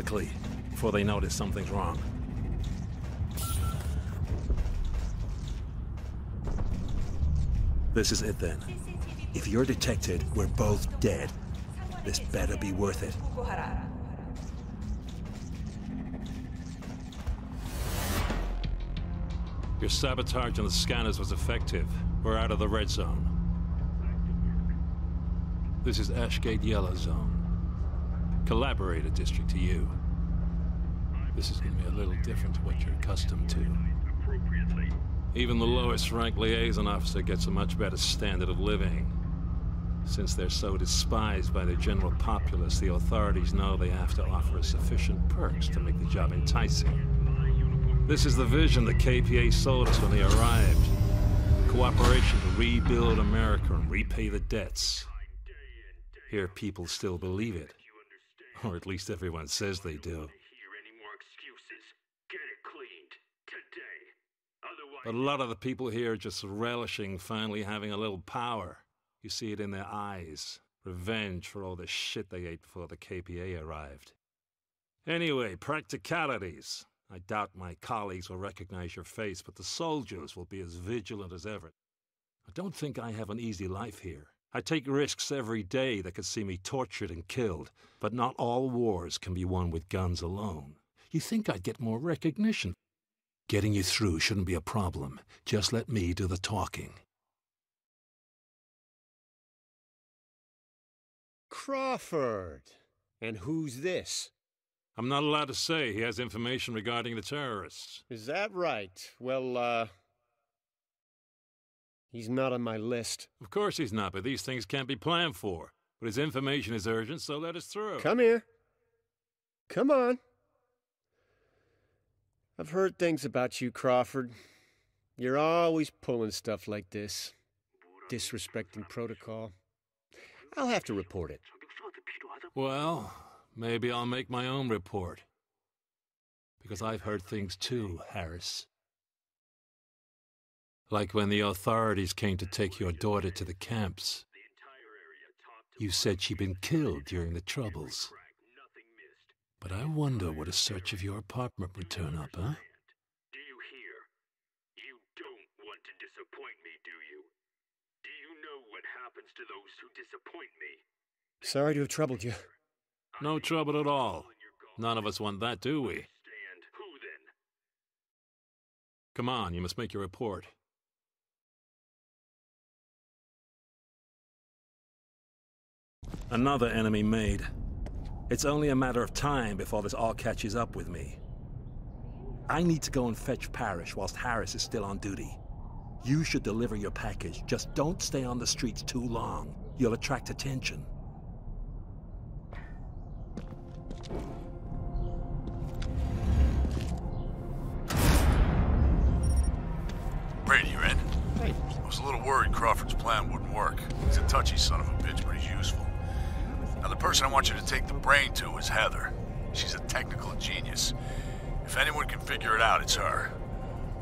quickly before they notice something's wrong. This is it then. If you're detected, we're both dead. This better be worth it. Your sabotage on the scanners was effective. We're out of the red zone. This is Ashgate Yellow Zone. Collaborator district to you. This is gonna be a little different to what you're accustomed to. Even the lowest ranked liaison officer gets a much better standard of living. Since they're so despised by the general populace, the authorities know they have to offer sufficient perks to make the job enticing. This is the vision the KPA sold us when they arrived. Cooperation to rebuild America and repay the debts. Here people still believe it. Or at least everyone says they do. But a lot of the people here are just relishing finally having a little power. You see it in their eyes. Revenge for all the shit they ate before the KPA arrived. Anyway, practicalities. I doubt my colleagues will recognize your face, but the soldiers will be as vigilant as ever. I don't think I have an easy life here. I take risks every day that could see me tortured and killed, but not all wars can be won with guns alone. You think I'd get more recognition? Getting you through shouldn't be a problem. Just let me do the talking. Crawford. And who's this? I'm not allowed to say. He has information regarding the terrorists. Is that right? Well, uh... He's not on my list. Of course he's not, but these things can't be planned for. But his information is urgent, so let us through. Come here. Come on. I've heard things about you, Crawford. You're always pulling stuff like this. Disrespecting protocol. I'll have to report it. Well, maybe I'll make my own report. Because I've heard things too, Harris. Like when the authorities came to take your daughter to the camps. You said she'd been killed during the Troubles. But I wonder what a search of your apartment would turn up, huh? Do you hear? You don't want to disappoint me, do you? Do you know what happens to those who disappoint me? Sorry to have troubled you. No trouble at all. None of us want that, do we? Who then? Come on, you must make your report. Another enemy made. It's only a matter of time before this all catches up with me. I need to go and fetch Parrish whilst Harris is still on duty. You should deliver your package. Just don't stay on the streets too long. You'll attract attention. Brady, you in? Hey. I was a little worried Crawford's plan wouldn't work. He's a touchy son of a bitch, but he's useful. Now, the person I want you to take the brain to is Heather. She's a technical genius. If anyone can figure it out, it's her.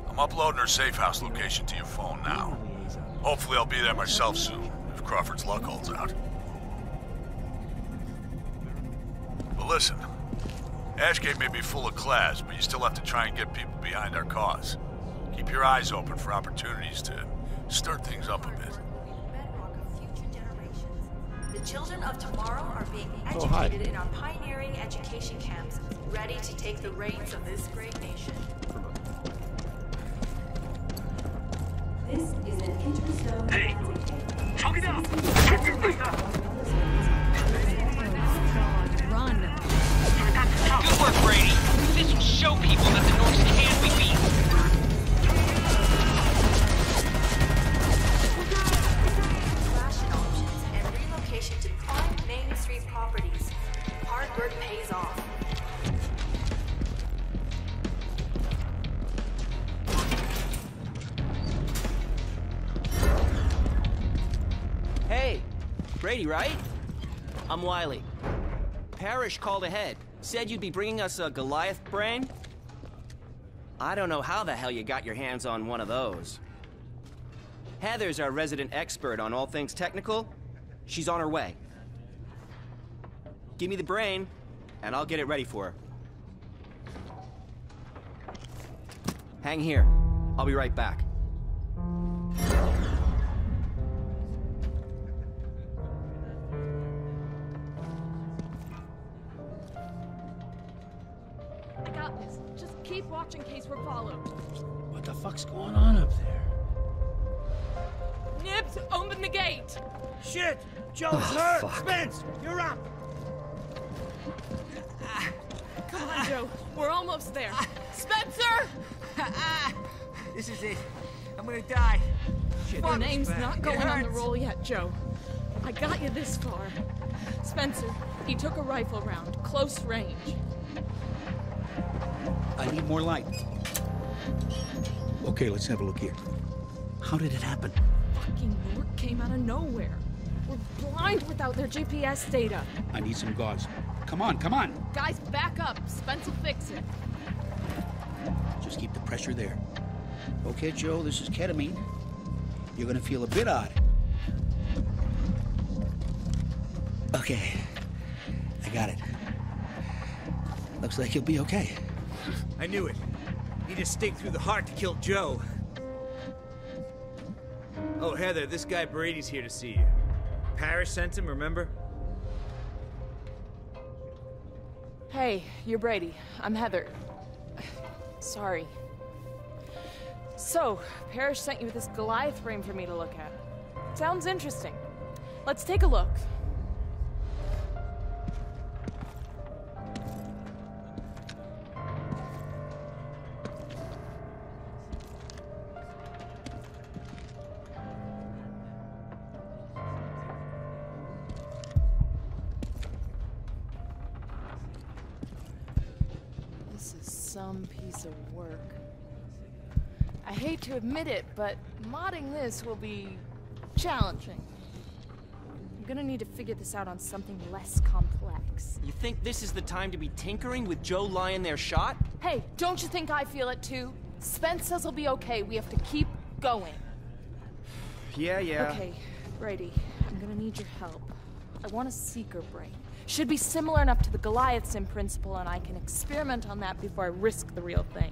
I'm uploading her safe house location to your phone now. Hopefully I'll be there myself soon, if Crawford's luck holds out. But listen, Ashgate may be full of class, but you still have to try and get people behind our cause. Keep your eyes open for opportunities to stir things up a bit children of tomorrow are being oh, educated oh, in our pioneering education camps, ready to take the reins of this great nation. This is an hey. Talk it out! Run! Good work, Brady! This will show people that the Norks can Wiley. Parrish called ahead. Said you'd be bringing us a Goliath brain? I don't know how the hell you got your hands on one of those. Heather's our resident expert on all things technical. She's on her way. Give me the brain, and I'll get it ready for her. Hang here. I'll be right back. We're followed. What the fuck's going on up there? Nibs, open the gate. Shit! Joe's Oh, hurt! fuck. Spence, you're up! Ah, come on, Joe. We're almost there. Spencer! This is it. I'm gonna die. Shit, Your name's bad. not going on the roll yet, Joe. I got you this far. Spencer, he took a rifle round, close range. I need more light. Okay, let's have a look here. How did it happen? Fucking Nork came out of nowhere. We're blind without their GPS data. I need some gauze. Come on, come on. Guys, back up. Spence will fix it. Just keep the pressure there. Okay, Joe, this is ketamine. You're gonna feel a bit odd. Okay, I got it. Looks like you'll be okay. I knew it. Need a stake through the heart to kill Joe. Oh, Heather, this guy Brady's here to see you. Parrish sent him, remember? Hey, you're Brady. I'm Heather. Sorry. So, Parrish sent you this Goliath frame for me to look at. Sounds interesting. Let's take a look. Hate to admit it, but modding this will be challenging. I'm gonna need to figure this out on something less complex. You think this is the time to be tinkering with Joe lying there shot? Hey, don't you think I feel it too? Spence says he'll be okay. We have to keep going. Yeah, yeah. Okay, Brady, I'm gonna need your help. I want a seeker brain. Should be similar enough to the Goliaths in principle, and I can experiment on that before I risk the real thing.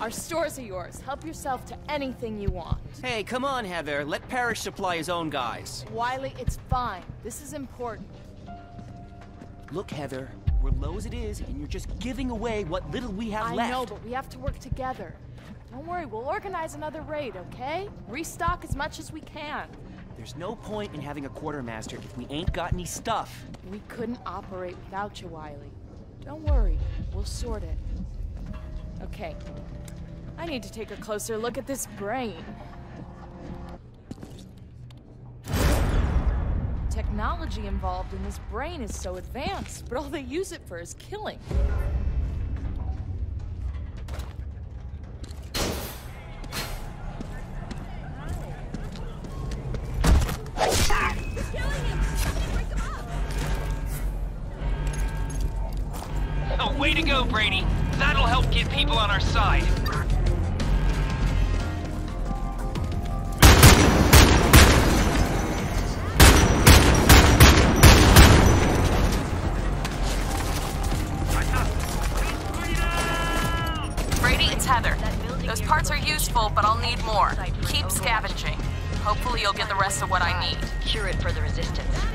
Our stores are yours. Help yourself to anything you want. Hey, come on, Heather. Let Parrish supply his own guys. Wiley, it's fine. This is important. Look, Heather, we're low as it is, and you're just giving away what little we have I left. know, but we have to work together. Don't worry, we'll organize another raid, okay? Restock as much as we can. There's no point in having a quartermaster if we ain't got any stuff. We couldn't operate without you, Wiley. Don't worry, we'll sort it. Okay. I need to take a closer look at this brain. Technology involved in this brain is so advanced, but all they use it for is killing. Oh, way to go, Brady. That'll help get people on our side. Useful, but I'll need more. Keep scavenging. Hopefully you'll get the rest of what I need. Cure it for the resistance.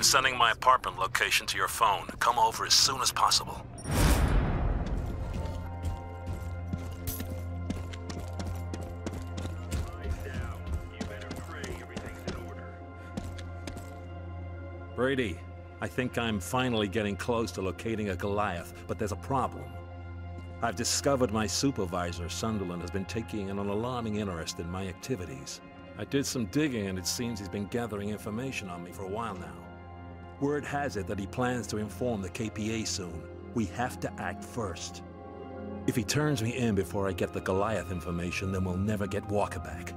I'm sending my apartment location to your phone. Come over as soon as possible. Brady, I think I'm finally getting close to locating a Goliath, but there's a problem. I've discovered my supervisor, Sunderland, has been taking an alarming interest in my activities. I did some digging and it seems he's been gathering information on me for a while now. Word has it that he plans to inform the KPA soon. We have to act first. If he turns me in before I get the Goliath information, then we'll never get Walker back.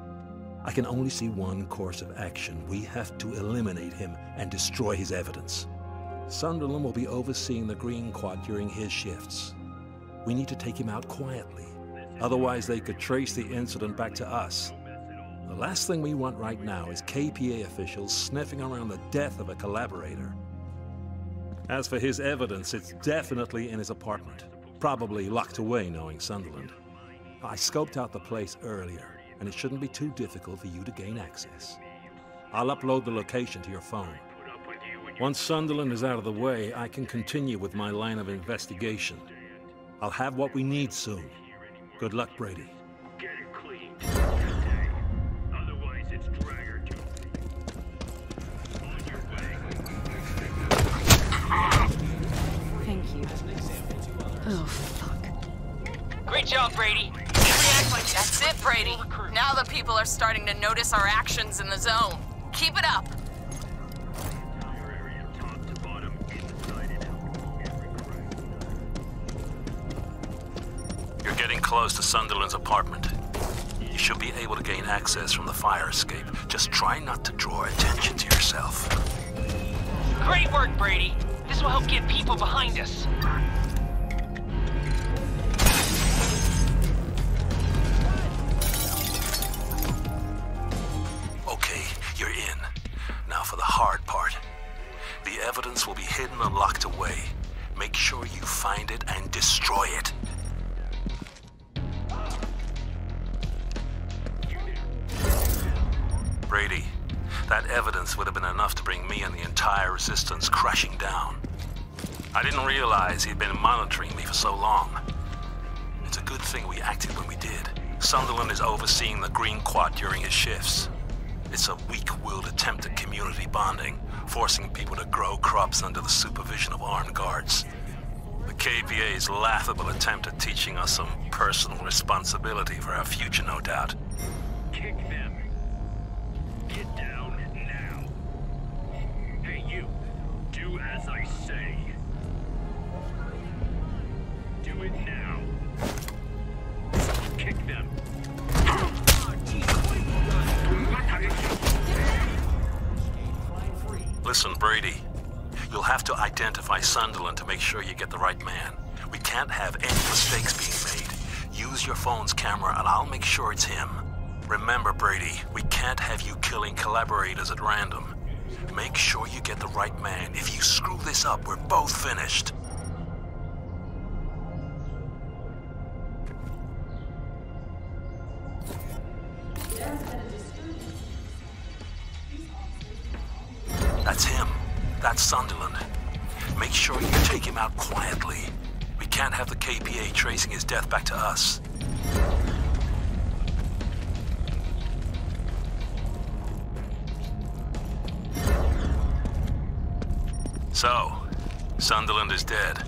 I can only see one course of action. We have to eliminate him and destroy his evidence. Sunderland will be overseeing the Green Quad during his shifts. We need to take him out quietly. Otherwise, they could trace the incident back to us. The last thing we want right now is KPA officials sniffing around the death of a collaborator. As for his evidence, it's definitely in his apartment. Probably locked away, knowing Sunderland. I scoped out the place earlier, and it shouldn't be too difficult for you to gain access. I'll upload the location to your phone. Once Sunderland is out of the way, I can continue with my line of investigation. I'll have what we need soon. Good luck, Brady. Thank you. Oh, fuck. Great job, Brady. That's it, Brady. Now the people are starting to notice our actions in the zone. Keep it up. You're getting close to Sunderland's apartment. You should be able to gain access from the fire escape. Just try not to draw attention to yourself. Great work, Brady. This will help get people behind us. Okay, you're in. Now for the hard part. The evidence will be hidden and locked away. Make sure you find it and destroy it. Brady, that evidence would have been enough to bring me and the entire resistance crashing down. I didn't realize he'd been monitoring me for so long. It's a good thing we acted when we did. Sunderland is overseeing the Green Quad during his shifts. It's a weak-willed attempt at community bonding, forcing people to grow crops under the supervision of armed guards. The KPA's laughable attempt at teaching us some personal responsibility for our future, no doubt. Kick them. Get down it now. Kick them. Listen, Brady. You'll have to identify Sunderland to make sure you get the right man. We can't have any mistakes being made. Use your phone's camera and I'll make sure it's him. Remember, Brady, we can't have you killing collaborators at random. Make sure you get the right man. If you screw this up, we're both finished. That's him. That's Sunderland. Make sure you take him out quietly. We can't have the KPA tracing his death back to us. So, Sunderland is dead.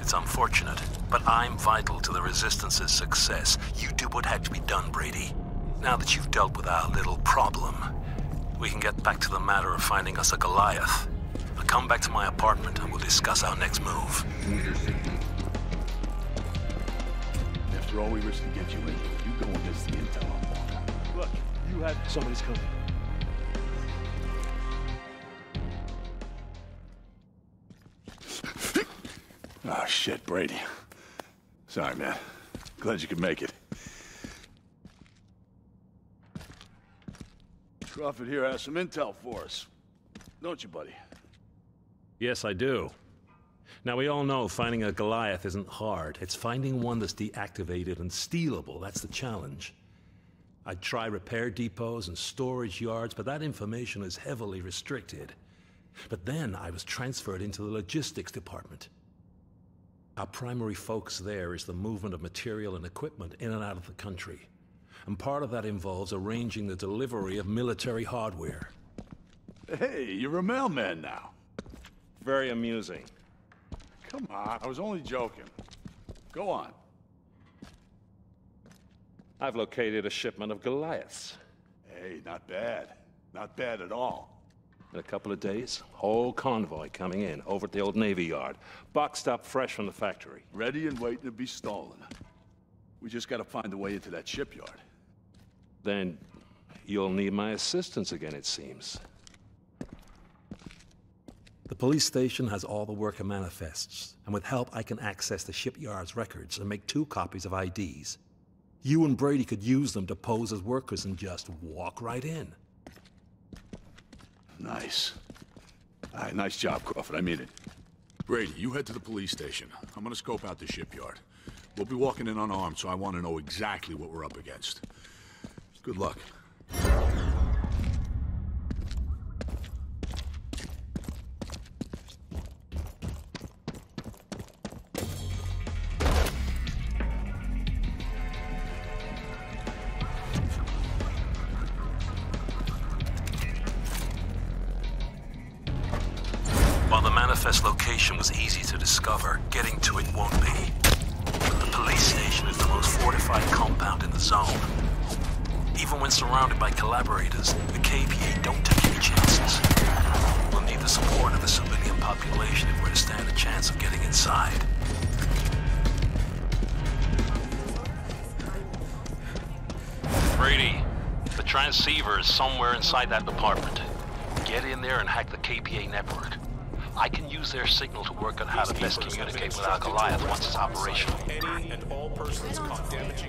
It's unfortunate, but I'm vital to the Resistance's success. You do what had to be done, Brady. Now that you've dealt with our little problem, we can get back to the matter of finding us a Goliath. I'll come back to my apartment and we'll discuss our next move. After all we risked to get you in, you go and miss the intel on Walker. Look, you have somebody's coming. Oh, ah, shit, Brady. Sorry, man. Glad you could make it. Crawford here has some intel for us. Don't you, buddy? Yes, I do. Now, we all know finding a Goliath isn't hard. It's finding one that's deactivated and stealable. That's the challenge. I'd try repair depots and storage yards, but that information is heavily restricted. But then I was transferred into the logistics department. Our primary focus there is the movement of material and equipment in and out of the country. And part of that involves arranging the delivery of military hardware. Hey, you're a mailman now. Very amusing. Come on, I was only joking. Go on. I've located a shipment of Goliaths. Hey, not bad. Not bad at all. In a couple of days, whole convoy coming in over at the old Navy Yard, boxed up fresh from the factory. Ready and waiting to be stolen. We just gotta find a way into that shipyard. Then you'll need my assistance again, it seems. The police station has all the worker manifests, and with help I can access the shipyard's records and make two copies of IDs. You and Brady could use them to pose as workers and just walk right in. Nice. All right, nice job, Crawford. I mean it. Brady, you head to the police station. I'm gonna scope out the shipyard. We'll be walking in unarmed, so I want to know exactly what we're up against. Good luck. Inside that department. Get in there and hack the KPA network. I can use their signal to work on how to best communicate with our Goliath once it's operational. Any and all persons caught damaging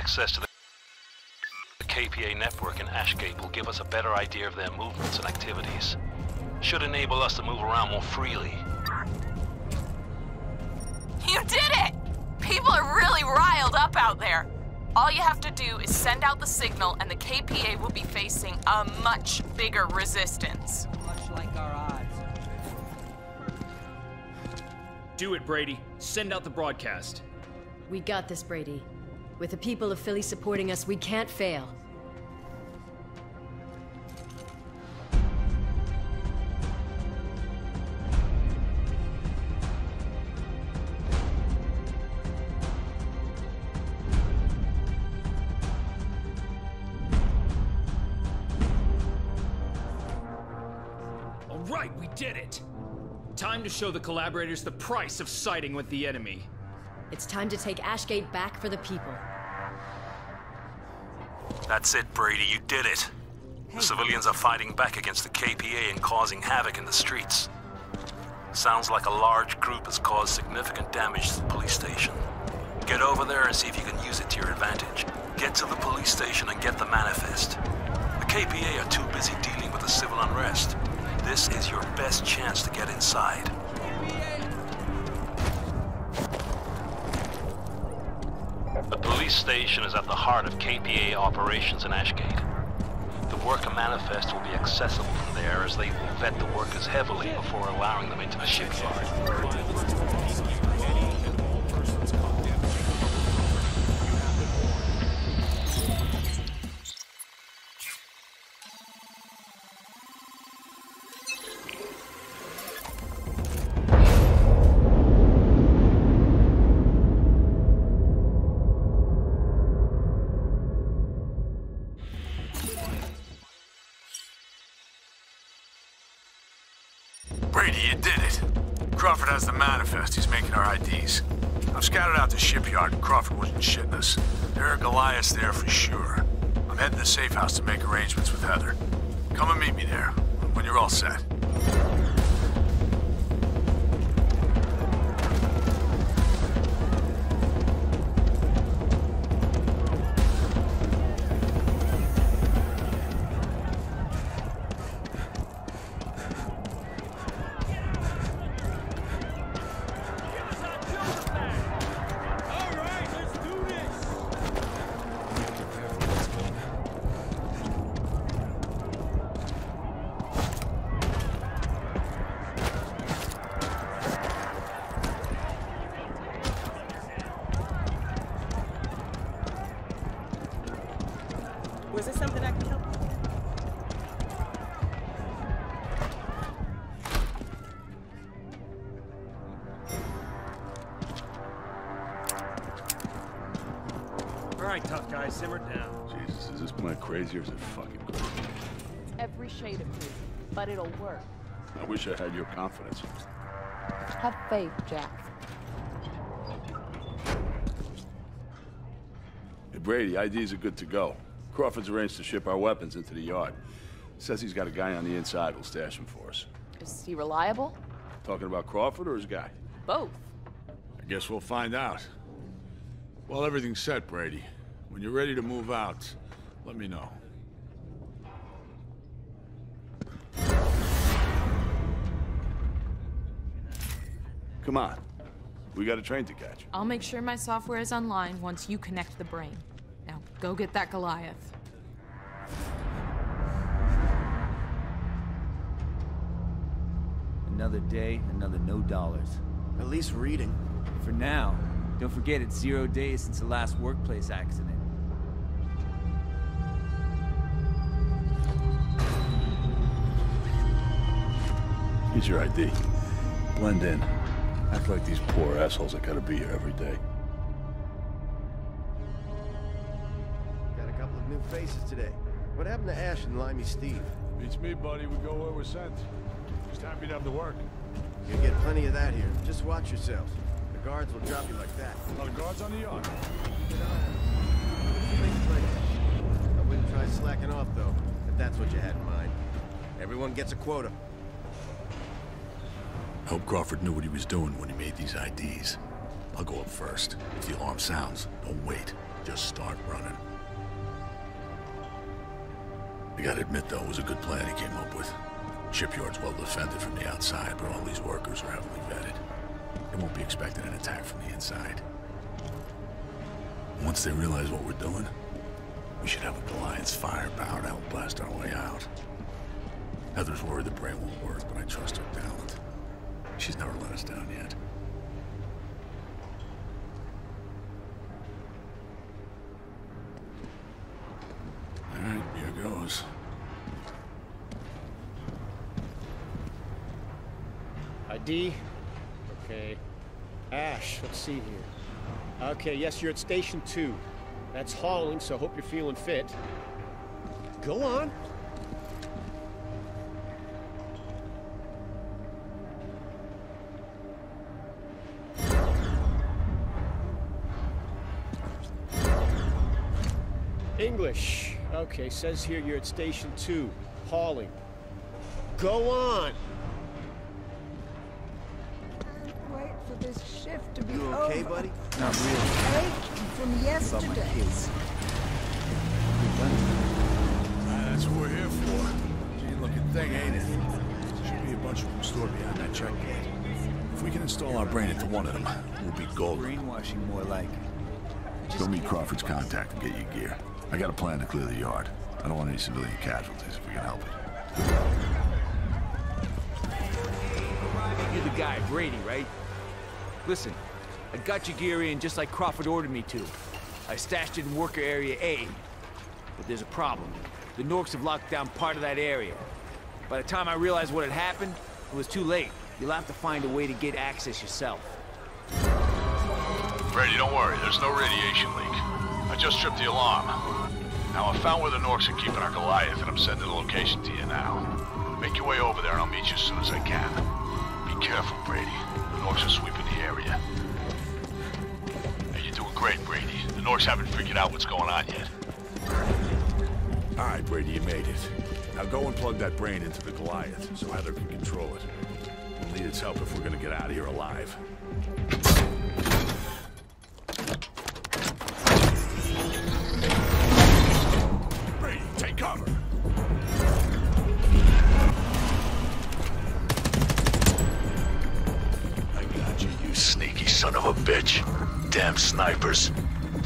access to the the KPA network in Ashgate will give us a better idea of their movements and activities. Should enable us to move around more freely. You did it! People are really riled up out there. All you have to do is send out the signal and the KPA will be facing a much bigger resistance. Much like our odds. Do it, Brady. Send out the broadcast. We got this, Brady. With the people of Philly supporting us, we can't fail. All right, we did it! Time to show the collaborators the price of siding with the enemy. It's time to take Ashgate back for the people. That's it, Brady. You did it. The civilians are fighting back against the KPA and causing havoc in the streets. Sounds like a large group has caused significant damage to the police station. Get over there and see if you can use it to your advantage. Get to the police station and get the manifest. The KPA are too busy dealing with the civil unrest. This is your best chance to get inside. Police station is at the heart of KPA operations in Ashgate. The worker manifest will be accessible from there as they will vet the workers heavily before allowing them into the shipyard. Shitting us. There are Goliaths there for sure. I'm heading to the safe house to make arrangements with Heather. Come and meet me there when you're all set. It'll work. I wish I had your confidence. Have faith, Jack. Hey, Brady, IDs are good to go. Crawford's arranged to ship our weapons into the yard. Says he's got a guy on the inside who'll stash them for us. Is he reliable? Talking about Crawford or his guy? Both. I guess we'll find out. Well, everything's set, Brady. When you're ready to move out, let me know. Come on. We got a train to catch. I'll make sure my software is online once you connect the brain. Now, go get that Goliath. Another day, another no dollars. At least reading. For now. Don't forget it's zero days since the last workplace accident. Here's your ID. Blend in. Act like these poor assholes that gotta be here every day. Got a couple of new faces today. What happened to Ash and Limey Steve? Beats me, buddy. We go where we're sent. Just happy to have the work. You're gonna get plenty of that here. Just watch yourselves. The guards will drop you like that. A lot of guards on the yard. I wouldn't try slacking off, though, if that's what you had in mind. Everyone gets a quota. Hope Crawford knew what he was doing when he made these IDs. I'll go up first. If the alarm sounds, don't wait. Just start running. I gotta admit, though, it was a good plan he came up with. Shipyard's well defended from the outside, but all these workers are heavily vetted. They won't be expecting an attack from the inside. Once they realize what we're doing, we should have a Goliath's firepower to help blast our way out. Heather's worried the brain won't work, but I trust her talent. She's never let us down yet. All right, here goes. ID? Okay. Ash, let's see here. Okay, yes, you're at Station 2. That's hauling, so hope you're feeling fit. Go on. English. Okay, says here you're at Station 2. Hauling. Go on! Wait for this shift to be You over. okay, buddy? Not really. Aching from About my yesterday. kids. Ah, that's what we're here for. Mean looking thing, ain't it? Should be a bunch of them stored behind that check gate. If we can install our brain into one of them, we'll be golden. Brainwashing more like. Go meet Crawford's contact and get your gear. I got a plan to clear the yard. I don't want any civilian casualties if we can help it. You're the guy, Brady, right? Listen, I got your gear in just like Crawford ordered me to. I stashed it in worker area A. But there's a problem. The Norks have locked down part of that area. By the time I realized what had happened, it was too late. You'll have to find a way to get access yourself. Brady, don't worry. There's no radiation leak. I just tripped the alarm. Now, I found where the Norks are keeping our Goliath, and I'm sending the location to you now. Make your way over there, and I'll meet you as soon as I can. Be careful, Brady. The Norks are sweeping the area. Hey, you're doing great, Brady. The Norks haven't figured out what's going on yet. All right, Brady, you made it. Now go and plug that brain into the Goliath so Heather can control it. We'll need its help if we're gonna get out of here alive.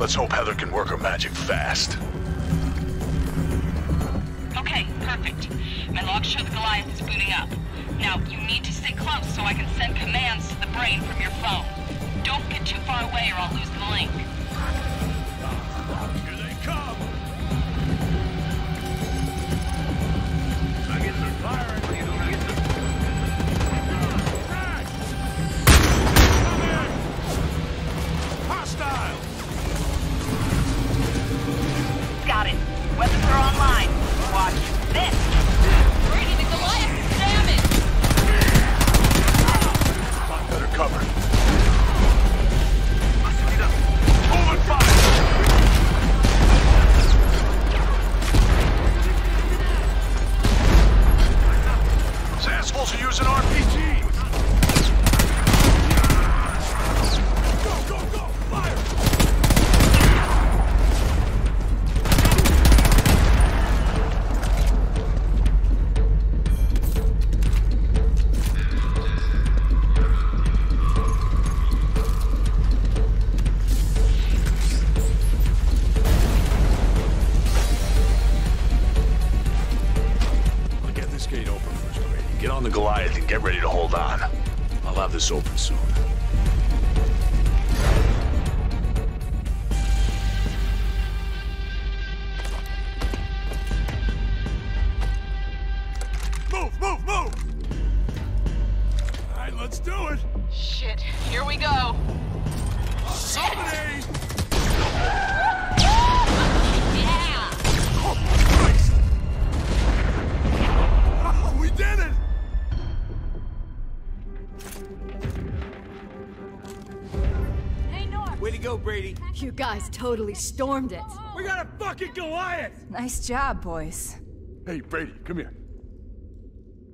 Let's hope Heather can work her magic fast. Guys totally stormed it. We got a fucking Goliath! Nice job, boys. Hey, Brady, come here.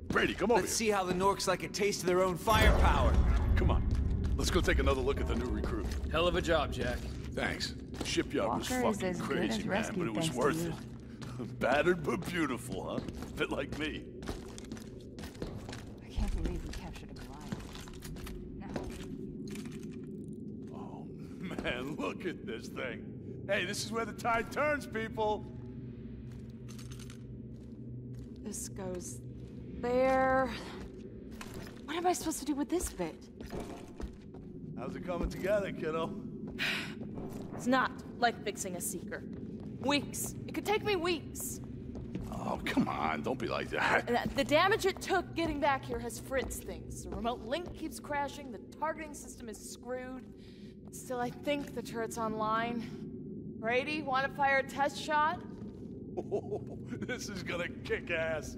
Brady, come over Let's see how the Norks like a taste of their own firepower. Come on. Let's go take another look at the new recruit. Hell of a job, Jack. Thanks. The shipyard was Walker is fucking crazy, man, but it was worth it. Battered but beautiful, huh? Bit like me. I can't believe we captured a Goliath. Oh, man, look at this thing. Hey, this is where the tide turns, people. This goes there. What am I supposed to do with this bit? How's it coming together, kiddo? It's not like fixing a seeker. Weeks. It could take me weeks. Oh, come on. Don't be like that. That- The damage it took getting back here has fritzed things. The remote link keeps crashing, the targeting system is screwed. Still, I think the turret's online. Brady, want to fire a test shot? this is gonna kick ass.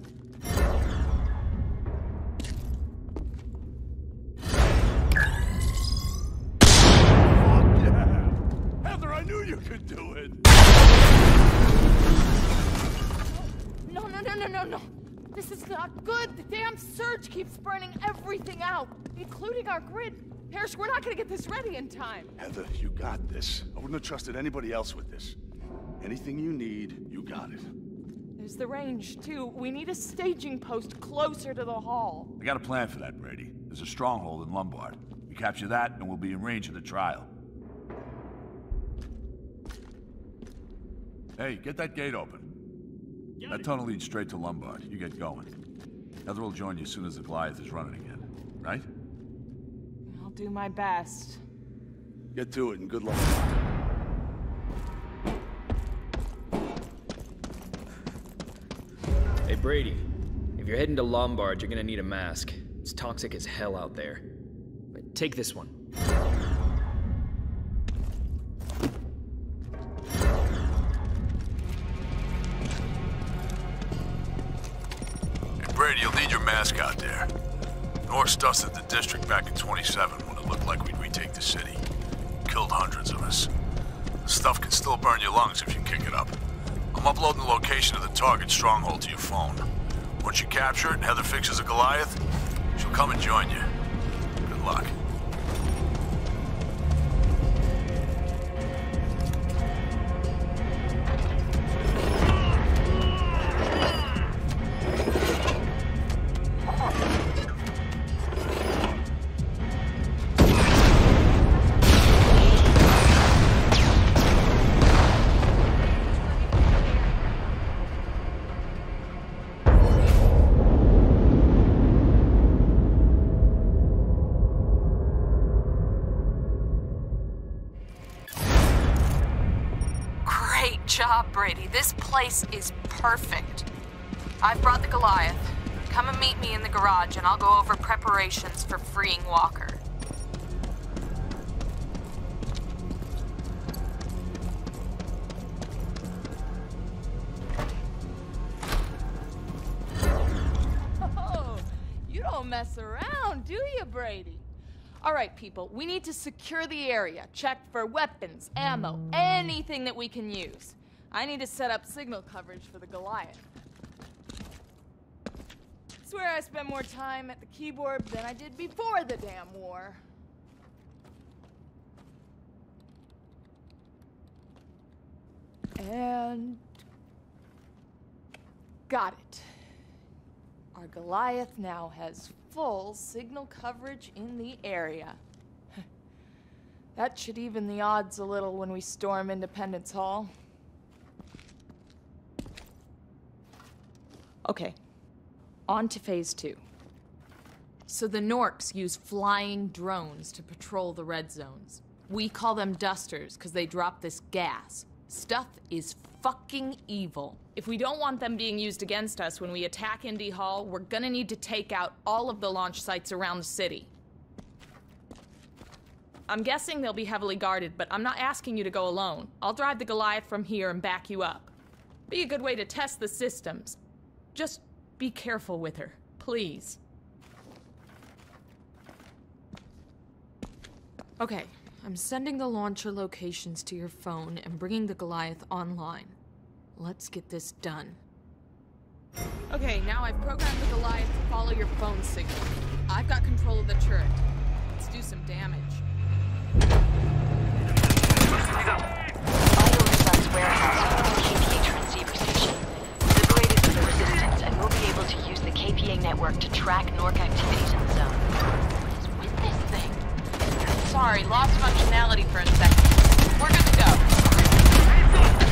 Heather, I knew you could do it. No, no, no, no, no, no. This is not good. The damn surge keeps burning everything out, including our grid. Parrish, we're not gonna get this ready in time. Heather, you got this. I wouldn't have trusted anybody else with this. Anything you need, you got it. There's the range, too. We need a staging post closer to the hall. I got a plan for that, Brady. There's a stronghold in Lombard. We capture that, and we'll be in range of the trial. Hey, get that gate open. That tunnel leads straight to Lombard. You get going. Heather will join you as soon as the Goliath is running again. Right? I'll do my best. Get to it and good luck. Hey, Brady. If you're heading to Lombard, you're gonna need a mask. It's toxic as hell out there. But take this one. Hey, Brady, you'll need your mask out there. Norks dusted the district back in 27 when it looked like we'd retake the city. Killed hundreds of us. The stuff can still burn your lungs if you kick it up. I'm uploading the location of the target stronghold to your phone. Once you capture it and Heather fixes a Goliath, she'll come and join you. Good luck. Garage, and I'll go over preparations for freeing Walker. Oh, you don't mess around, do you, Brady? All right, people, we need to secure the area. Check for weapons, ammo, anything that we can use. I need to set up signal coverage for the Goliath. Swear I spent more time at the keyboard than I did before the damn war. And got it. Our Goliath now has full signal coverage in the area. that should even the odds a little when we storm Independence Hall. Okay, on to phase two. So the Norks use flying drones to patrol the red zones. We call them dusters because they drop this gas. Stuff is fucking evil. If we don't want them being used against us when we attack Indy Hall, we're gonna need to take out all of the launch sites around the city. I'm guessing they'll be heavily guarded, but I'm not asking you to go alone. I'll drive the Goliath from here and back you up. Be a good way to test the systems. Just be careful with her, please. Okay, I'm sending the launcher locations to your phone and bringing the Goliath online. Let's get this done. Okay, now I've programmed the Goliath to follow your phone signal. I've got control of the turret. Let's do some damage. Bioresource warehouse, KPA transceiver station. Liberated from the resistance, and we'll be able to use the KPA network to track Nork activities in the zone. What is with this thing? Sorry, lost functionality for a second. We're good to go.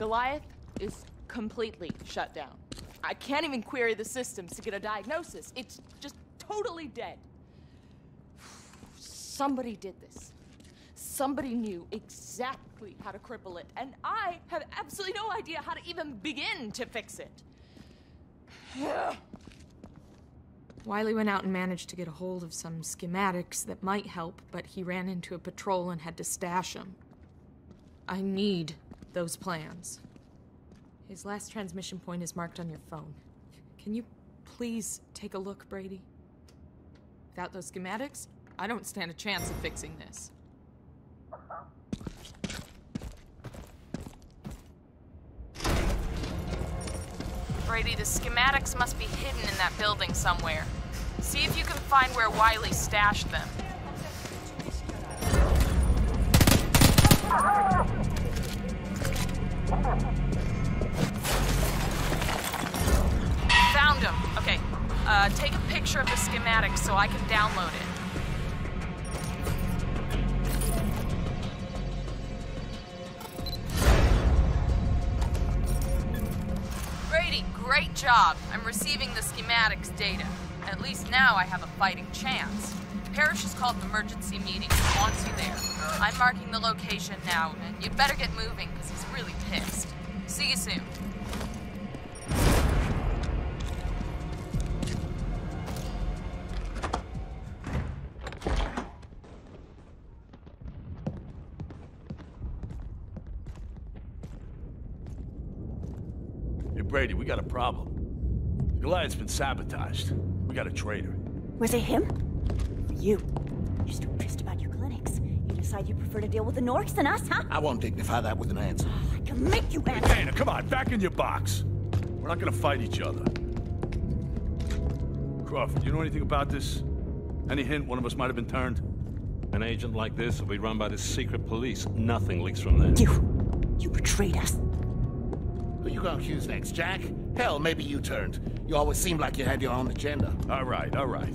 Goliath is completely shut down. I can't even query the systems to get a diagnosis. It's just totally dead. Somebody did this. Somebody knew exactly how to cripple it, and I have absolutely no idea how to even begin to fix it. Wiley went out and managed to get a hold of some schematics that might help, but he ran into a patrol and had to stash them. I need those plans. His last transmission point is marked on your phone. Can you please take a look, Brady? Without those schematics, I don't stand a chance of fixing this. Brady, the schematics must be hidden in that building somewhere. See if you can find where Wiley stashed them. Found him. Okay. Uh, take a picture of the schematics so I can download it. Brady, great job. I'm receiving the schematics data. At least now I have a fighting chance. Parrish has called an emergency meeting and wants you there. I'm marking the location now, and you'd better get moving because he's really pissed. See you soon. Hey, Brady, we got a problem. The Goliath's been sabotaged. We got a traitor. Was it him? You. You're still pissed about your clinics. You decide you prefer to deal with the Norks than us, huh? I won't dignify that with an answer. I can make you answer. Dana, come on, back in your box. We're not gonna fight each other. Crawford, do you know anything about this? Any hint one of us might have been turned? An agent like this will be run by the secret police. Nothing leaks from them. You. You betrayed us. Who you gonna accuse next, Jack? Hell, maybe you turned. You always seemed like you had your own agenda. All right, all right.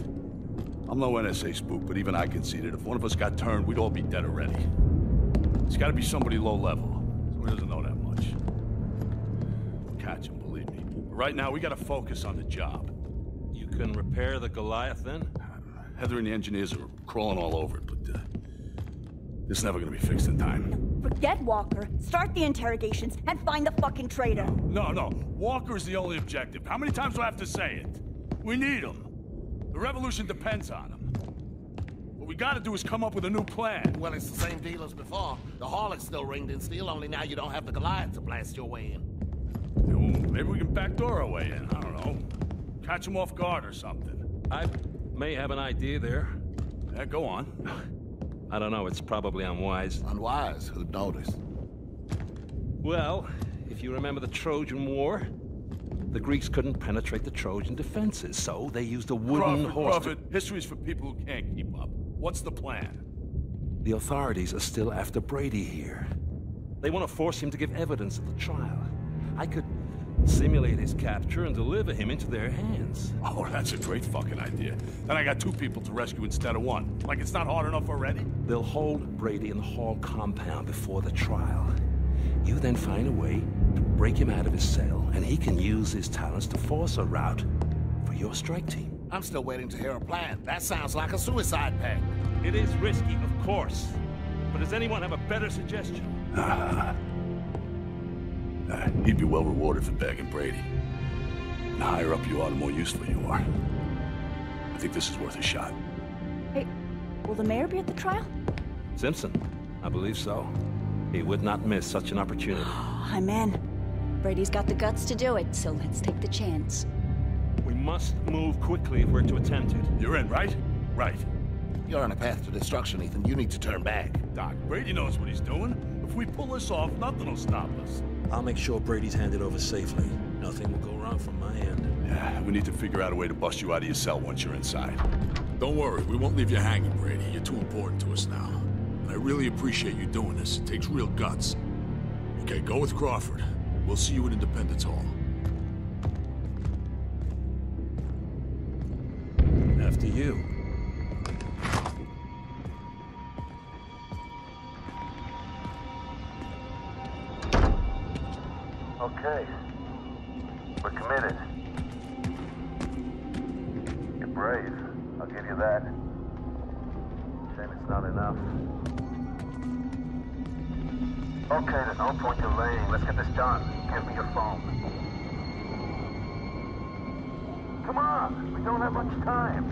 I'm no NSA spook, but even I can see that if one of us got turned, we'd all be dead already. It's gotta be somebody low level. Somebody doesn't know that much. We'll catch him, believe me. But right now, we gotta focus on the job. You can repair the Goliath then? Heather and the engineers are crawling all over it, but uh, it's never gonna be fixed in time. Forget Walker. Start the interrogations and find the fucking traitor. No, no. Walker is the only objective. How many times do I have to say it? We need him. The revolution depends on them. What we gotta do is come up with a new plan. Well, it's the same deal as before. The Harlot's still ringed in steel, only now you don't have the Goliath to blast your way in. Well, maybe we can backdoor our way in. I don't know. Catch him off guard or something. I've may have an idea there. Yeah, go on. I don't know, it's probably unwise. Unwise? Who'd notice? Well, if you remember the Trojan War, the Greeks couldn't penetrate the Trojan defenses, so they used a wooden Crawford, horse. Crawford, history's for people who can't keep up. What's the plan? The authorities are still after Brady here. They want to force him to give evidence at the trial. I could simulate his capture and deliver him into their hands. Oh, that's a great fucking idea. Then I got two people to rescue instead of one. Like it's not hard enough already? They'll hold Brady in the hall compound before the trial. You then find a way to break him out of his cell, and he can use his talents to force a route for your strike team. I'm still waiting to hear a plan. That sounds like a suicide pact. It is risky, of course. But does anyone have a better suggestion? Uh, he'd be well rewarded for bagging Brady. The higher up you are, the more useful you are. I think this is worth a shot. Hey, will the mayor be at the trial? Simpson, I believe so. He would not miss such an opportunity. I'm in. Brady's got the guts to do it, so let's take the chance. We must move quickly if we're to attempt it. You're in, right? Right. You're on a path to destruction, Ethan. You need to turn back. Doc, Brady knows what he's doing. If we pull this off, nothing will stop us. I'll make sure Brady's handed over safely. Nothing will go wrong from my end. Yeah, we need to figure out a way to bust you out of your cell once you're inside. Don't worry, we won't leave you hanging, Brady. You're too important to us now. I really appreciate you doing this. It takes real guts. Okay, go with Crawford. We'll see you at Independence Hall. After you. Okay. We're committed. You're brave. I'll give you that. Shame it's not enough. Okay, there's no point delaying. Let's get this done. Give me your phone. Come on! We don't have much time.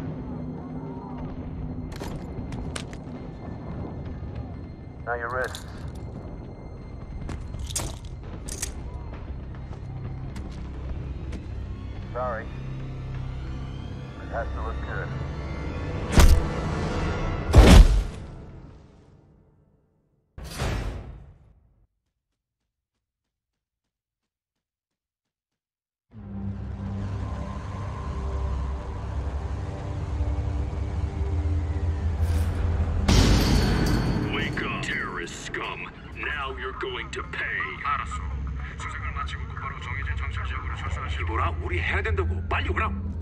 Now your wrists. Sorry. It has to look good. To pay. 알았어. 수색을 마치고 곧바로 정해진 정찰 지역으로 철수하시오. 이보라, 우리 해야 된다고. 빨리 오라.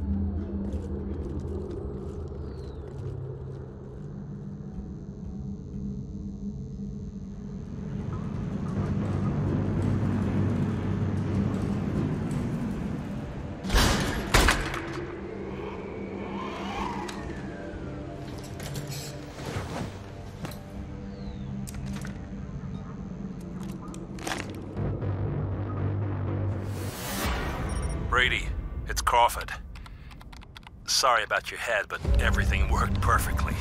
About your head, but everything worked perfectly.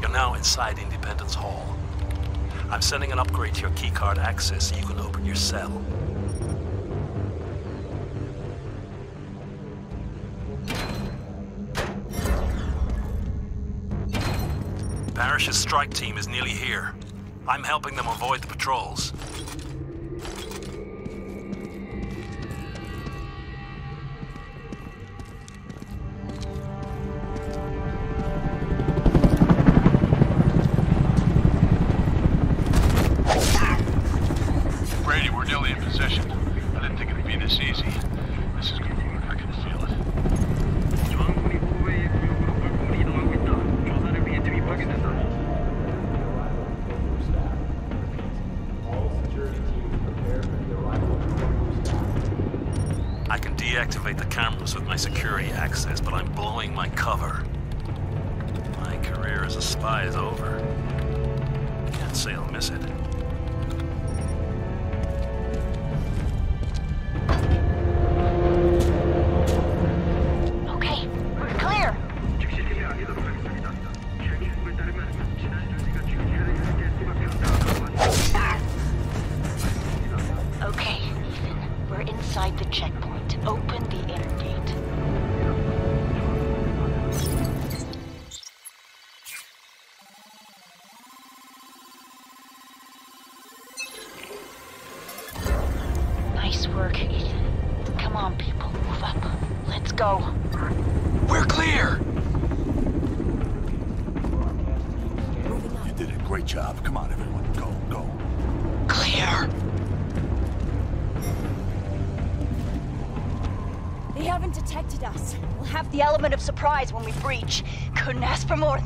You're now inside Independence Hall. I'm sending an upgrade to your keycard access so you can open your cell. Parrish's strike team is nearly here. I'm helping them avoid the patrols.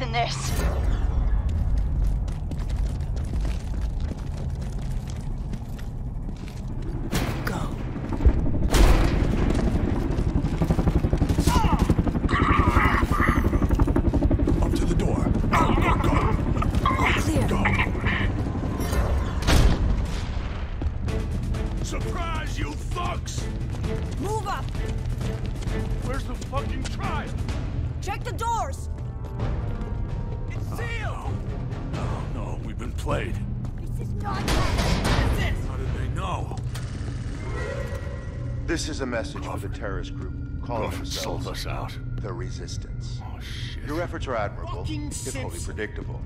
Than this. Played. This is not This How did they know? This is a message for the terrorist group calling Crawford themselves sold us out. the Resistance. Oh, shit. Your efforts are admirable, Fucking if wholly predictable.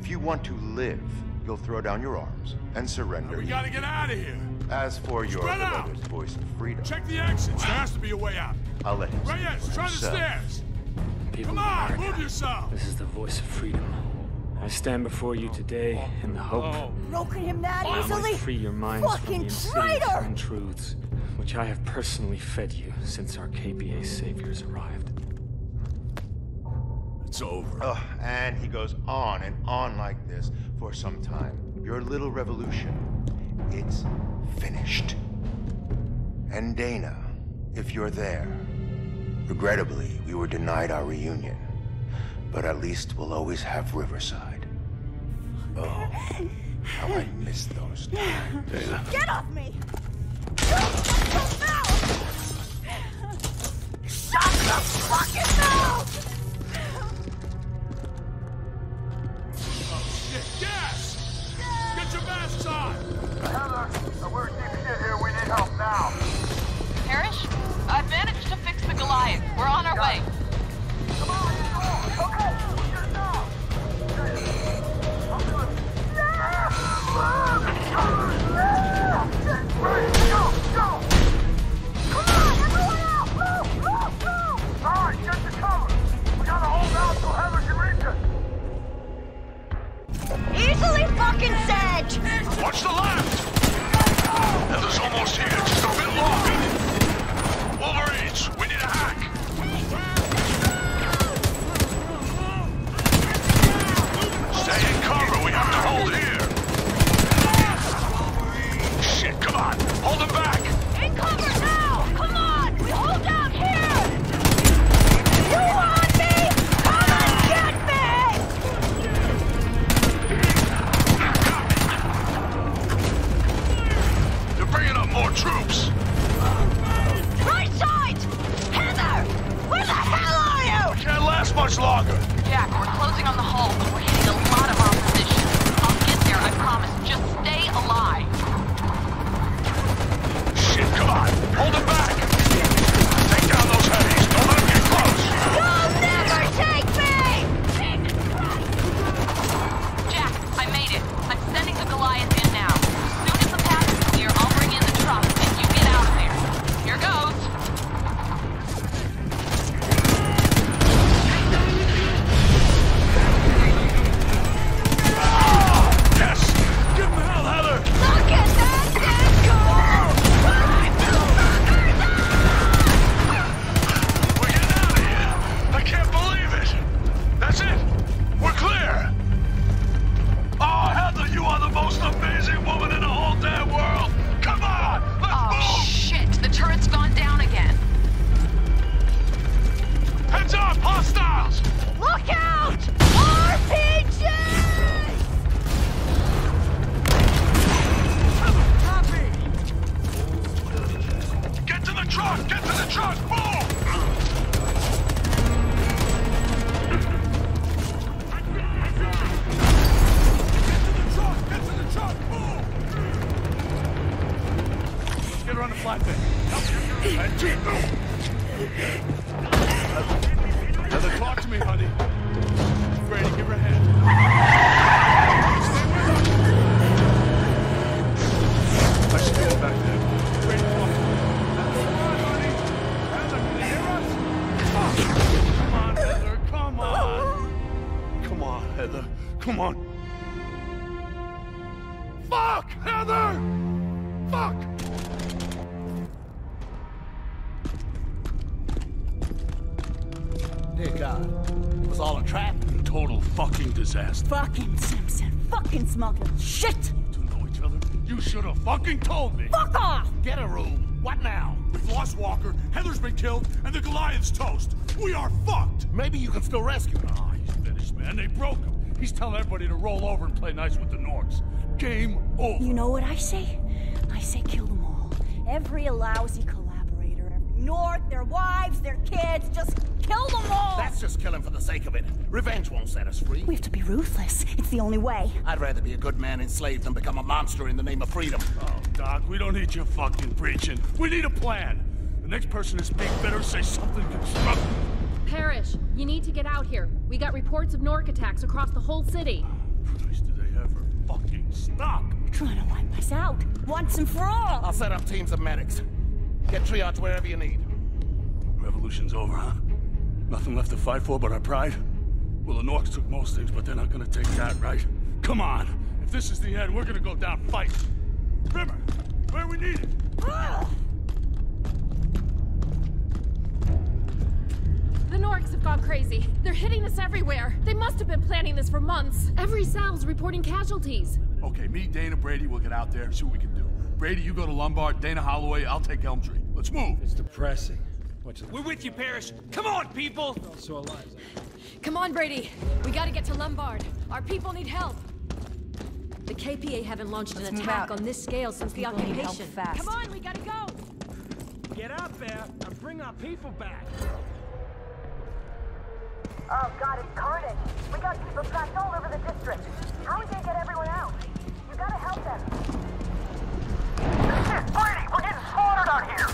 If you want to live, you'll throw down your arms and surrender. We gotta get out of here. As for your Spread out. beloved voice of freedom, Check the exits. There has to be a way out. I'll let him speak Reyes, for try the stairs. People Come on, America, move yourself. This is the voice of freedom. I stand before you today in the hope Broken him that that I easily? might free your minds from the Fucking insidious traitor! untruths which I have personally fed you since our KPA saviors arrived. It's over. Ugh, and he goes on and on like this for some time. Your little revolution, it's finished. And Dana, if you're there, regrettably, we were denied our reunion. But at least we'll always have Riverside. Oh, how I miss those times. Dana. Get off me! Shut the mouth! Shut the fucking mouth! Oh, shit, gas! Get your masks on! Heather, we're deep shit here. We need help now. Parrish, I've managed to fix the Goliath. We're on our way. Watch the left! Heather's almost here, just a bit longer. Wolverines, we need a hack. Much longer. Killed, and the Goliath's toast. We are fucked. Maybe you can still rescue him. Ah, he's finished, man. They broke him. He's telling everybody to roll over and play nice with the Norks. Game over. You know what I say? I say kill them all. Every lousy collaborator, every Nork, their wives, their kids, just kill them all! That's just killing for the sake of it. Revenge won't set us free. We have to be ruthless. It's the only way. I'd rather be a good man enslaved than become a monster in the name of freedom. Oh, Doc, we don't need your fucking preaching. We need a plan. The next person to speak better say something constructive. Parrish, you need to get out here. We got reports of Nork attacks across the whole city. Christ, do they ever fucking stop? Trying to wipe us out. Once and for all. I'll set up teams of medics. Get triage wherever you need. Revolution's over, huh? Nothing left to fight for but our pride? Well, the Norks took most things, but they're not gonna take that, right? Come on! If this is the end, we're gonna go down fighting. Rimmer, where we need it? Ah! The Norks have gone crazy. They're hitting us everywhere. They must have been planning this for months. Every cell's reporting casualties. Okay, me, Dana, Brady, we'll get out there, and see what we can do. Brady, you go to Lombard, Dana Holloway, I'll take Elm Tree. Let's move! It's depressing. What's We're with you, Parrish. Come on, people! So alive. Come on, Brady. We gotta get to Lombard. Our people need help. The KPA haven't launched an Let's move attack out. on this scale since the People need help occupation. fast. Come on, we gotta go. Get out there and bring our people back. Oh god, it's carnage. We got people trapped all over the district. How are we gonna get everyone out? You gotta help them. Shit, Brady, we're getting slaughtered out here!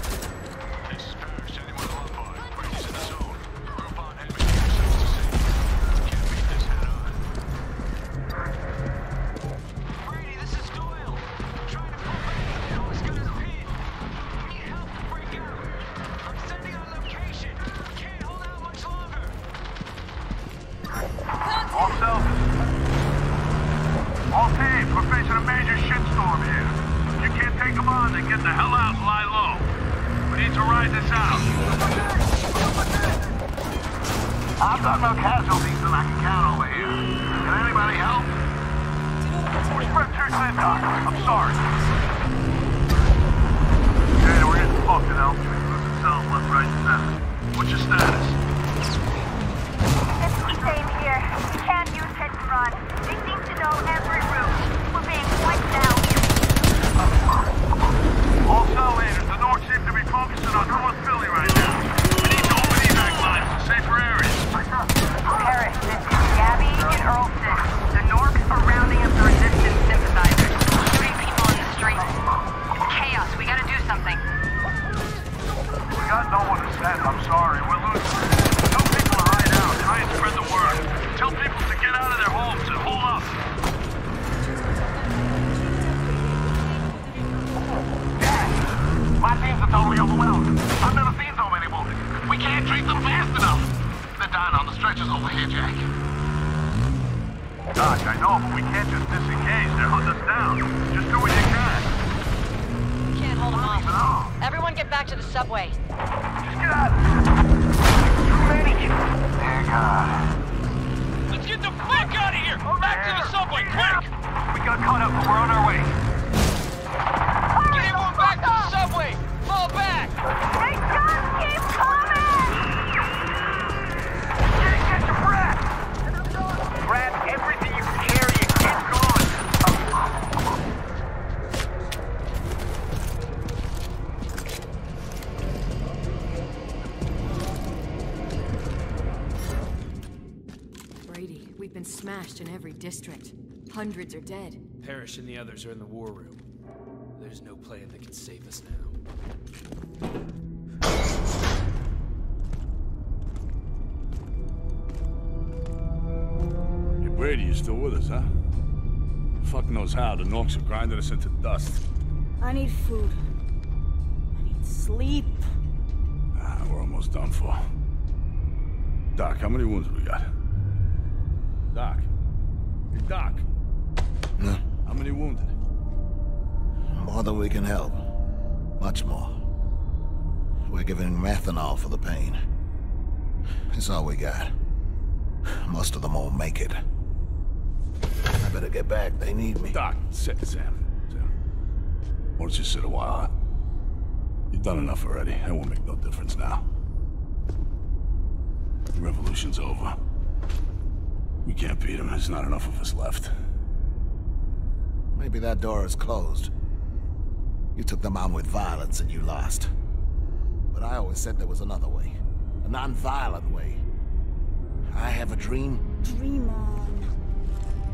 District. Hundreds are dead. Parrish and the others are in the war room. There's no plan that can save us now. Hey, Brady, you still with us, huh? Fuck knows how. The Norks have grinded us into dust. I need food. I need sleep. Ah, we're almost done for. Doc, how many wounds we got? Doc. Hey, Doc. Huh? How many wounded? More than we can help. Much more. We're giving methanol for the pain. It's all we got. Most of them won't make it. I better get back. They need me. Doc, sit, Sam. Sam. Why don't you sit a while, huh? You've done enough already. It won't make no difference now. The revolution's over. We can't beat him. There's not enough of us left. Maybe that door is closed. You took them on with violence and you lost. But I always said there was another way. A non-violent way. I have a dream. Dream on.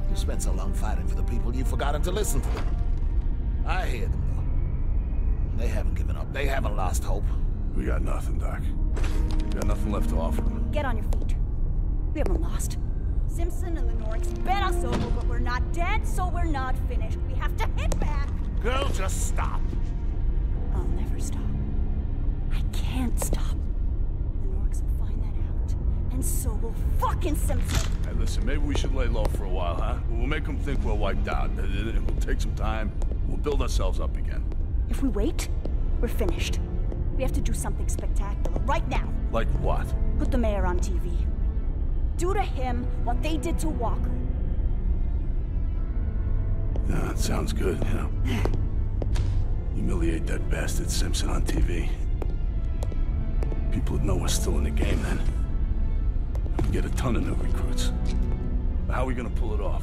You spent so long fighting for the people, you've forgotten to listen to them. I hear them, though. They haven't given up. They haven't lost hope. We got nothing, Doc. We got nothing left to offer them. Get on your feet. We haven't lost. Simpson and the Norks bet us over, but we're not dead, so we're not finished. We have to hit back. Girl, just stop. I'll never stop. I can't stop. The Norks will find that out. And so will fucking Simpson. Hey, listen, maybe we should lay low for a while, huh? We'll make them think we're wiped out. It will take some time. We'll build ourselves up again. If we wait, we're finished. We have to do something spectacular right now. Like what? Put the mayor on TV. Do to him what they did to Walker. Yeah, that sounds good, you know. Humiliate that bastard Simpson on TV. People would know we're still in the game then. We get a ton of new recruits. But how are we gonna pull it off?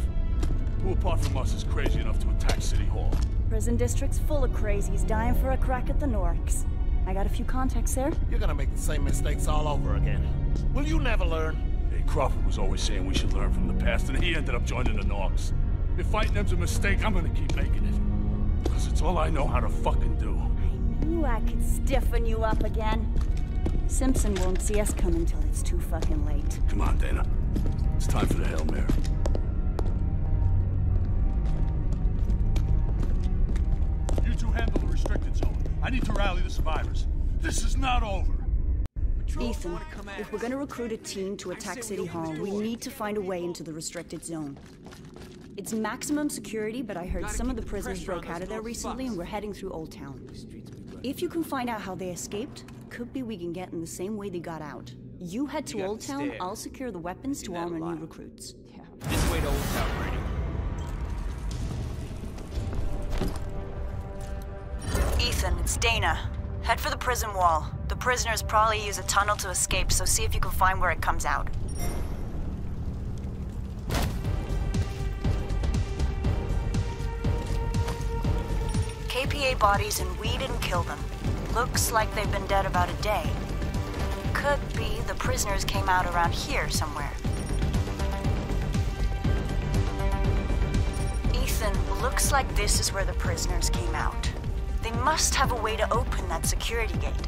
Who apart from us is crazy enough to attack City Hall? Prison district's full of crazies dying for a crack at the Norks. I got a few contacts there. You're gonna make the same mistakes all over again. Will you never learn? Hey, Crawford was always saying we should learn from the past, and he ended up joining the Norks. If fighting them's a mistake, I'm gonna keep making it. Because it's all I know how to fucking do. I knew I could stiffen you up again. Simpson won't see us coming till it's too fucking late. Come on, Dana. It's time for the Hail Mary. You two handle the restricted zone. I need to rally the survivors. This is not over. Ethan, if we're gonna recruit a team to attack City Hall, we need to find a way into the restricted zone. It's maximum security, but I heard some of the prisoners broke out of there recently and we're heading through Old Town. If you can find out how they escaped, could be we can get in the same way they got out. You head to You Old the Town, stairs. I'll secure the weapons to arm our new recruits. This way to Old Town, Brady. Ethan, it's Dana. Head for the prison wall. The prisoners probably use a tunnel to escape, so see if you can find where it comes out. KPA bodies and we didn't kill them. Looks like they've been dead about a day. Could be the prisoners came out around here somewhere. Ethan, looks like this is where the prisoners came out. They must have a way to open that security gate.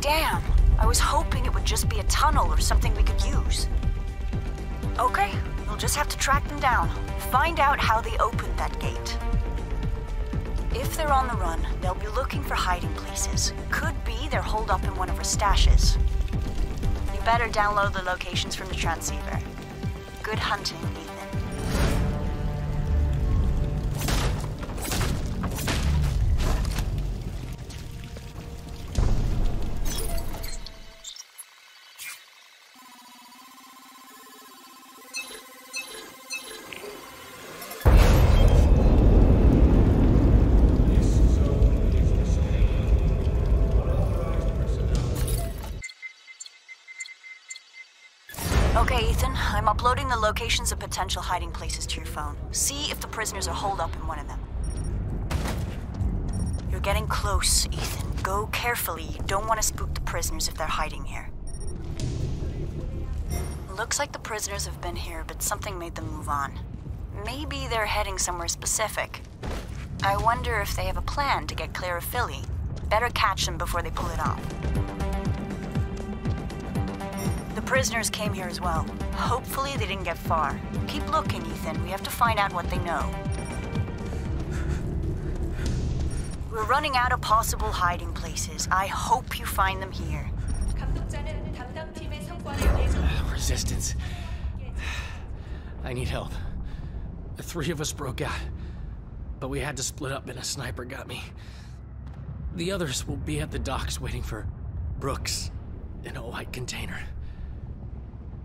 Damn, I was hoping it would just be a tunnel or something we could use. Okay, we'll just have to track them down. Find out how they opened that gate. If they're on the run, they'll be looking for hiding places. Could be they're holed up in one of our stashes. You better download the locations from the transceiver. Good hunting, locations of potential hiding places to your phone. See if the prisoners are holed up in one of them. You're getting close, Ethan. Go carefully. You don't want to spook the prisoners if they're hiding here. Looks like the prisoners have been here, but something made them move on. Maybe they're heading somewhere specific. I wonder if they have a plan to get clear of Philly. Better catch them before they pull it off. The prisoners came here as well. Hopefully they didn't get far. Keep looking, Ethan. We have to find out what they know. We're running out of possible hiding places. I hope you find them here. Resistance. I need help. The three of us broke out, but we had to split up and a sniper got me. The others will be at the docks waiting for Brooks in a white container.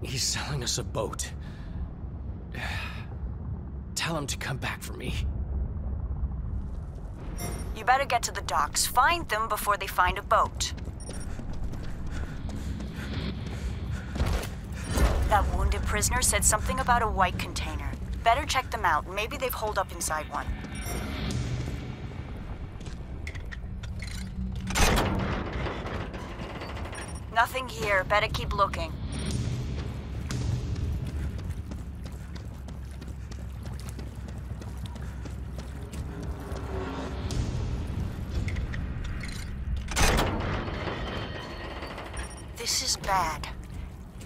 He's selling us a boat. Tell him to come back for me. You better get to the docks. Find them before they find a boat. That wounded prisoner said something about a white container. Better check them out. Maybe they've holed up inside one. Nothing here. Better keep looking. Bad.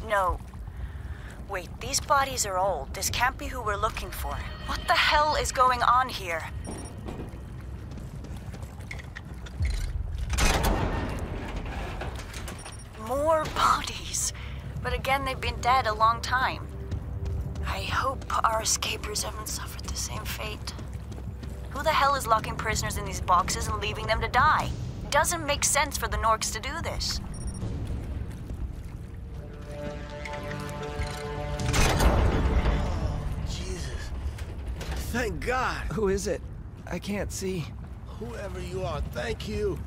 No. Wait, these bodies are old. This can't be who we're looking for. What the hell is going on here? More bodies. But again, they've been dead a long time. I hope our escapers haven't suffered the same fate. Who the hell is locking prisoners in these boxes and leaving them to die? Doesn't make sense for the Norks to do this. Thank God. Who is it? I can't see. Whoever you are, thank you.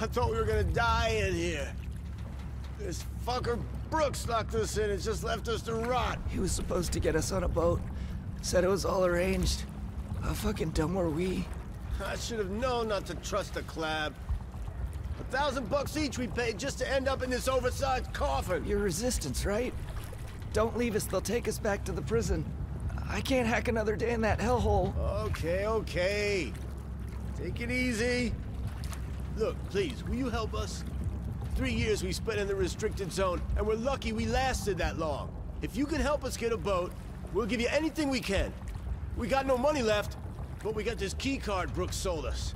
I thought we were gonna die in here. This fucker Brooks locked us in and just left us to rot. He was supposed to get us on a boat. Said it was all arranged. How fucking dumb were we? I should have known not to trust a collab. A thousand bucks each we paid just to end up in this oversized coffin. Your resistance, right? Don't leave us, they'll take us back to the prison. I can't hack another day in that hellhole. Okay, okay. Take it easy. Look, please, will you help us? Three years we spent in the restricted zone, and we're lucky we lasted that long. If you can help us get a boat, we'll give you anything we can. We got no money left, but we got this key card Brooks sold us.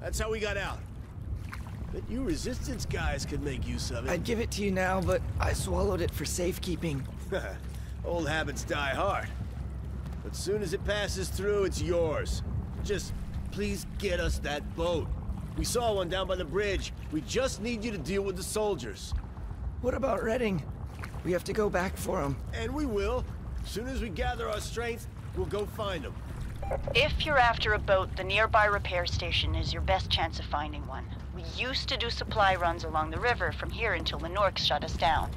That's how we got out. But you resistance guys could make use of it. I'd give it to you now, but I swallowed it for safekeeping. Old habits die hard. But soon as it passes through, it's yours. Just please get us that boat. We saw one down by the bridge. We just need you to deal with the soldiers. What about Redding? We have to go back for him. And we will. As soon as we gather our strength, we'll go find him. If you're after a boat, the nearby repair station is your best chance of finding one. We used to do supply runs along the river from here until the Norks shut us down.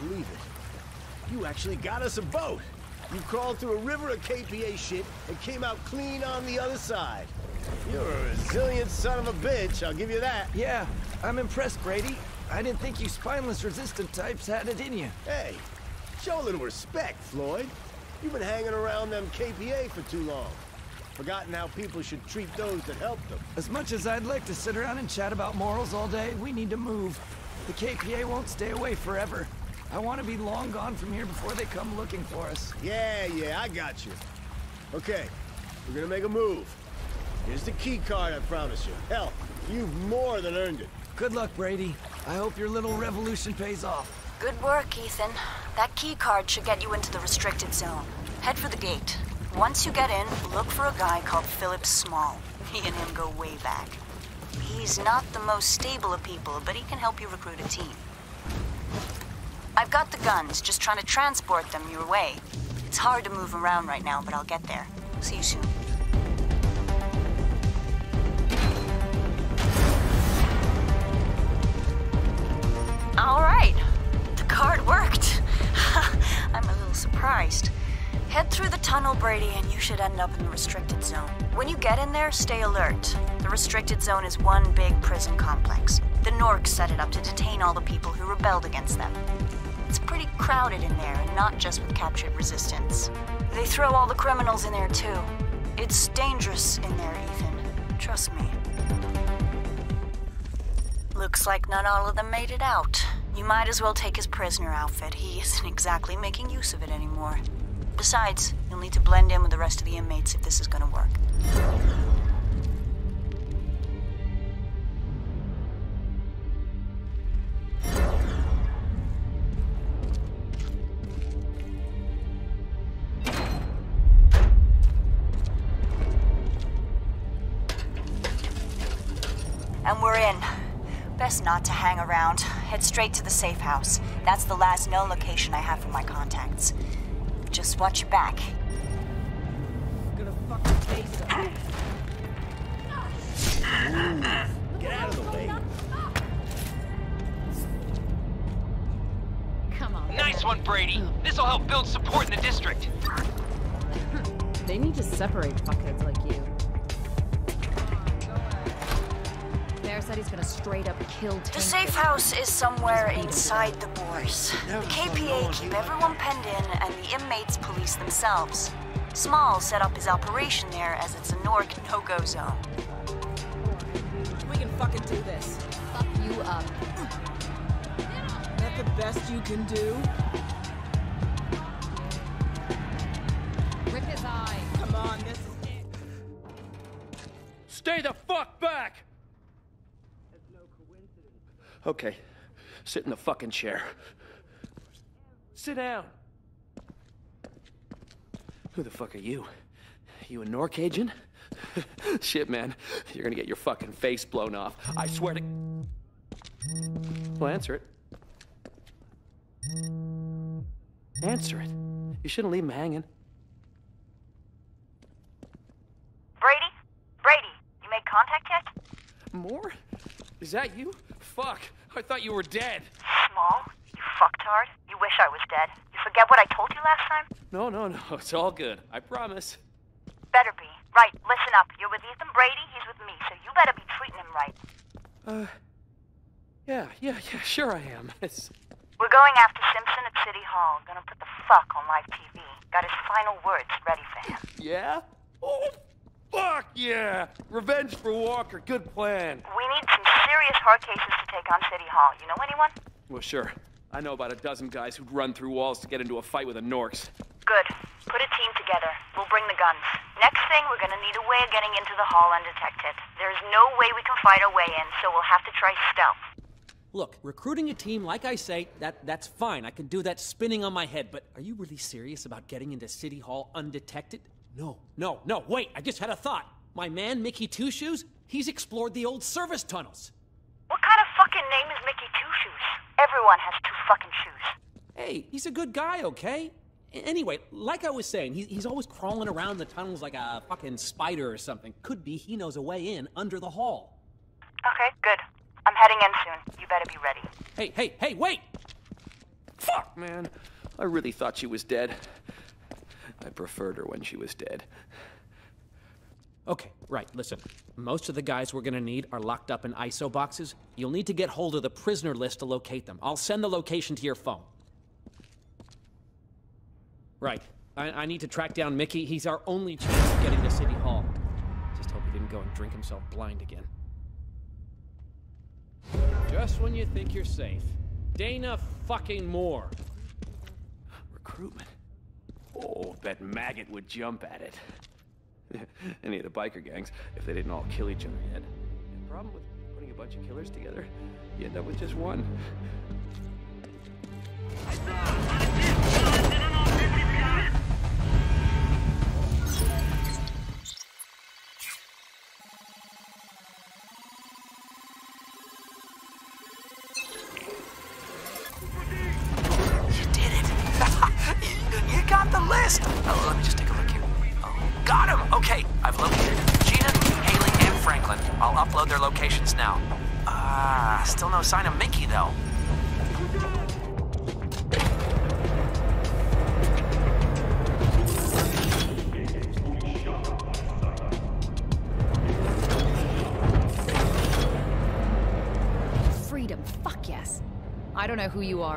Believe it. You actually got us a boat. You crawled through a river of KPA shit and came out clean on the other side. You're a resilient son of a bitch, I'll give you that. Yeah, I'm impressed, Brady. I didn't think you spineless resistant types had it in you. Hey, show a little respect, Floyd. You've been hanging around them KPA for too long. Forgotten how people should treat those that help them. As much as I'd like to sit around and chat about morals all day, we need to move. The KPA won't stay away forever. I want to be long gone from here before they come looking for us. Yeah, yeah, I got you. Okay, we're gonna make a move. Here's the key card I promised you. Hell, you've more than earned it. Good luck, Brady. I hope your little revolution pays off. Good work, Ethan. That key card should get you into the restricted zone. Head for the gate. Once you get in, look for a guy called Philip Small. Me and him go way back. He's not the most stable of people, but he can help you recruit a team. I've got the guns, just trying to transport them your way. It's hard to move around right now, but I'll get there. See you soon. All right. The card worked. I'm a little surprised. Head through the tunnel, Brady, and you should end up in the restricted zone. When you get in there, stay alert. The restricted zone is one big prison complex. The Norks set it up to detain all the people who rebelled against them. It's pretty crowded in there, and not just with captured resistance. They throw all the criminals in there, too. It's dangerous in there, Ethan. Trust me. Looks like not all of them made it out. You might as well take his prisoner outfit. He isn't exactly making use of it anymore. Besides, you'll need to blend in with the rest of the inmates if this is gonna work. And we're in. Best not to hang around. Head straight to the safe house. That's the last known location I have for my contacts. Just watch your back. Gonna fucking taste them. Get out of the way. Come on. Nice one, Brady. This'll help build support in the district. They need to separate fuckheads like said he's gonna straight up kill The safe house is somewhere inside the Bourse. The KPA keep everyone penned in, and the inmates police themselves. Small set up his operation there as it's a Nork no-go zone. We can fucking do this. Fuck you up. That the best you can do? Okay, sit in the fucking chair. Sit down. Who the fuck are you? You a Nork agent? Shit, man. You're gonna get your fucking face blown off. I swear to. Well, answer it. Answer it. You shouldn't leave him hanging. Brady? Brady, you made contact yet? Moore? Is that you? Fuck. I thought you were dead. Small, you fucktard. You wish I was dead. You forget what I told you last time? No, no, no. It's all good. I promise. Better be. Right, listen up. You're with Ethan Brady, he's with me, so you better be treating him right. Uh. Yeah, yeah, yeah, sure I am. It's. We're going after Simpson at City Hall. Gonna put the fuck on live TV. Got his final words ready for him. Yeah? Oh, fuck yeah! Revenge for Walker. Good plan. We need some serious hard cases to take on City Hall. You know anyone? Well, sure. I know about a dozen guys who'd run through walls to get into a fight with the Norks. Good. Put a team together. We'll bring the guns. Next thing, we're gonna need a way of getting into the hall undetected. There's no way we can fight our way in, so we'll have to try stealth. Look, recruiting a team, like I say, that that's fine. I can do that spinning on my head, but are you really serious about getting into City Hall undetected? No, no, no, wait, I just had a thought. My man, Mickey Two Shoes, he's explored the old service tunnels. What kind of fucking name is Mickey Two Shoes? Everyone has two fucking shoes. Hey, he's a good guy, okay? Anyway, like I was saying, he, he's always crawling around the tunnels like a fucking spider or something. Could be he knows a way in under the hall. Okay, good. I'm heading in soon. You better be ready. Hey, hey, hey, wait! Fuck, man. I really thought she was dead. I preferred her when she was dead. Okay, right, listen. Most of the guys we're gonna need are locked up in ISO boxes. You'll need to get hold of the prisoner list to locate them. I'll send the location to your phone. Right. I, I need to track down Mickey. He's our only chance of getting to City Hall. Just hope he didn't go and drink himself blind again. Just when you think you're safe. Dana fucking Moore. Recruitment. Oh, bet Maggot would jump at it. Any of the biker gangs, if they didn't all kill each other yet. The problem with putting a bunch of killers together, you end up with just one.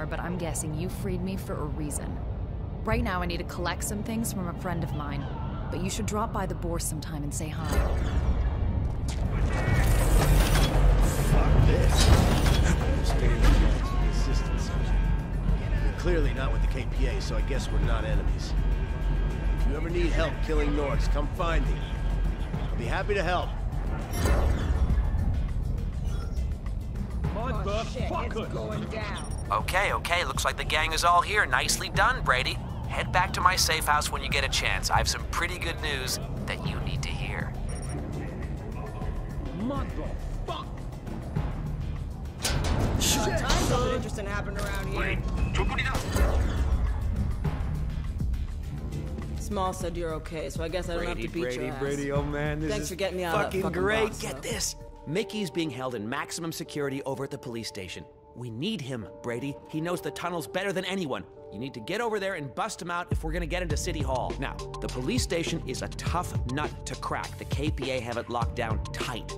Who are, but I'm guessing you freed me for a reason. Right now, I need to collect some things from a friend of mine, but you should drop by the Bourse sometime and say hi. Fuck this. Spinning the guns with the assistant sergeant. We're clearly not with the KPA, so I guess we're not enemies. If you ever need help killing Norks, come find me. I'll be happy to help. Okay, okay, looks like the gang is all here. Nicely done, Brady. Head back to my safe house when you get a chance. I have some pretty good news that you need to hear. Motherfucker! Shit! Time something interesting happened around here. Small said you're okay, so I guess I don't have to beat Brady, your ass. Brady, oh man, this Thanks is for getting me out of fucking fucking great. box, Get though. this. Mickey's being held in maximum security over at the police station. We need him, Brady. He knows the tunnels better than anyone. You need to get over there and bust him out if we're gonna get into City Hall. Now, the police station is a tough nut to crack. The KPA have it locked down tight.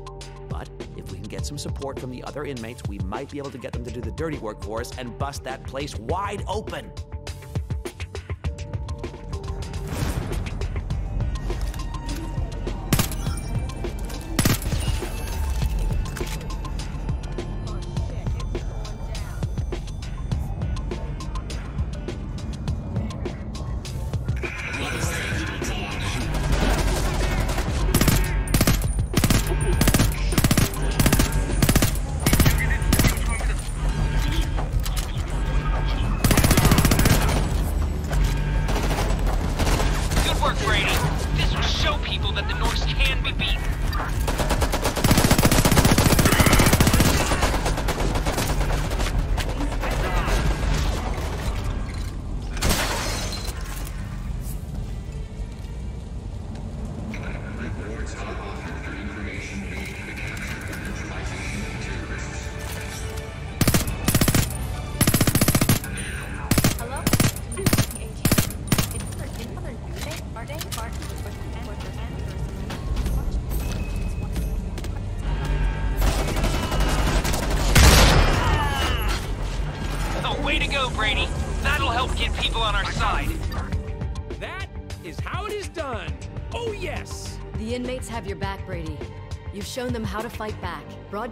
But if we can get some support from the other inmates, we might be able to get them to do the dirty work for us and bust that place wide open.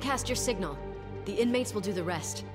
Broadcast your signal. The inmates will do the rest.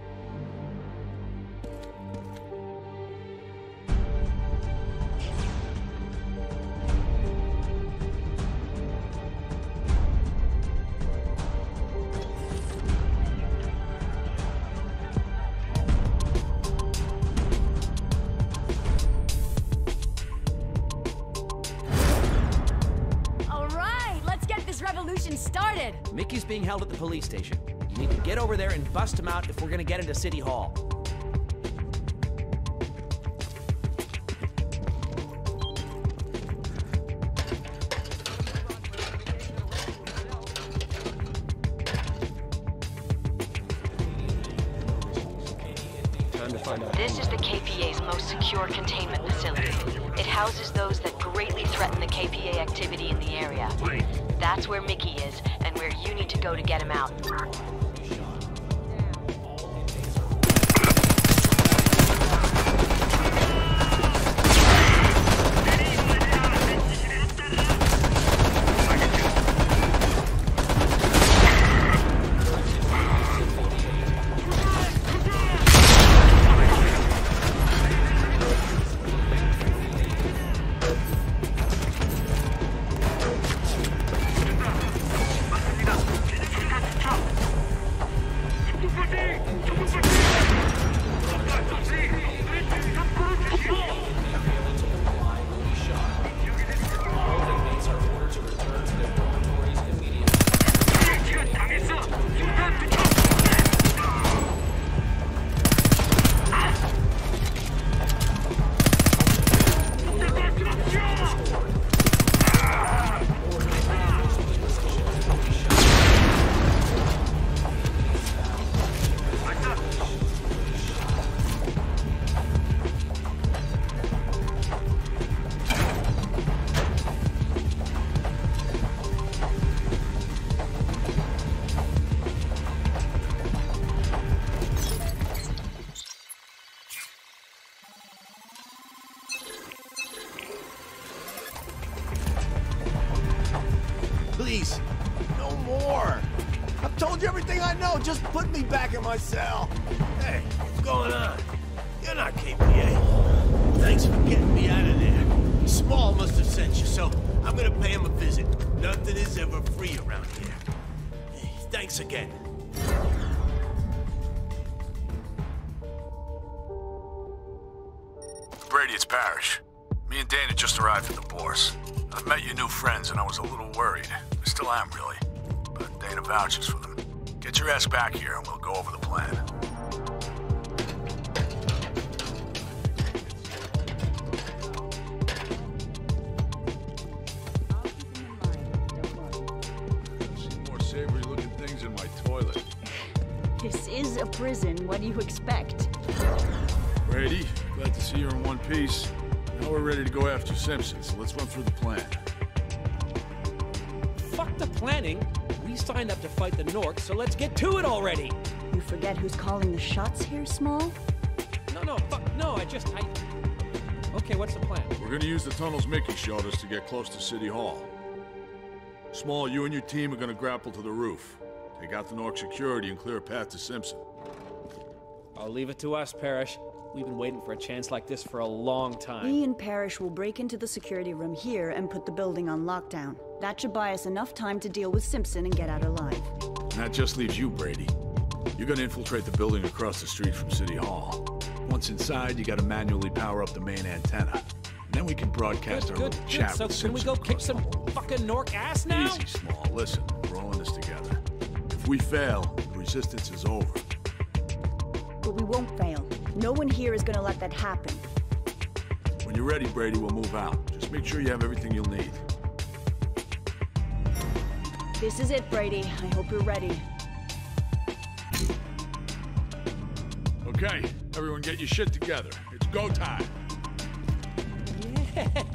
Getting me out of there. Small must have sent you, so I'm gonna pay him a visit. Nothing is ever free around here. Thanks again. Brady, it's Parrish. Me and Dana just arrived at the Bourse. I've met your new friends and I was a little worried. I still am, really. But Dana vouches for them. Get your ass back here and we'll go over the plan. Prison. What do you expect? Brady, glad to see you're in one piece. Now we're ready to go after Simpson, so let's run through the plan. Fuck the planning. We signed up to fight the Norks, so let's get to it already. You forget who's calling the shots here, Small? No, no, fuck, no, I just, I... Okay, what's the plan? We're gonna use the tunnels Mickey showed us to get close to City Hall. Small, you and your team are gonna grapple to the roof. Take out the Nork security and clear a path to Simpson. I'll leave it to us, Parrish. We've been waiting for a chance like this for a long time. Me and Parrish will break into the security room here and put the building on lockdown. That should buy us enough time to deal with Simpson and get out alive. And that just leaves you, Brady. You're gonna infiltrate the building across the street from City Hall. Once inside, you gotta manually power up the main antenna. And then we can broadcast Good, our good, little good. chat So with can we go kick some fucking Nork ass now? Easy, Small. Listen, we're all in this together. If we fail, the resistance is over. But we won't fail. No one here is gonna let that happen. When you're ready, Brady, we'll move out. Just make sure you have everything you'll need. This is it, Brady. I hope you're ready. Okay, everyone get your shit together. It's go time.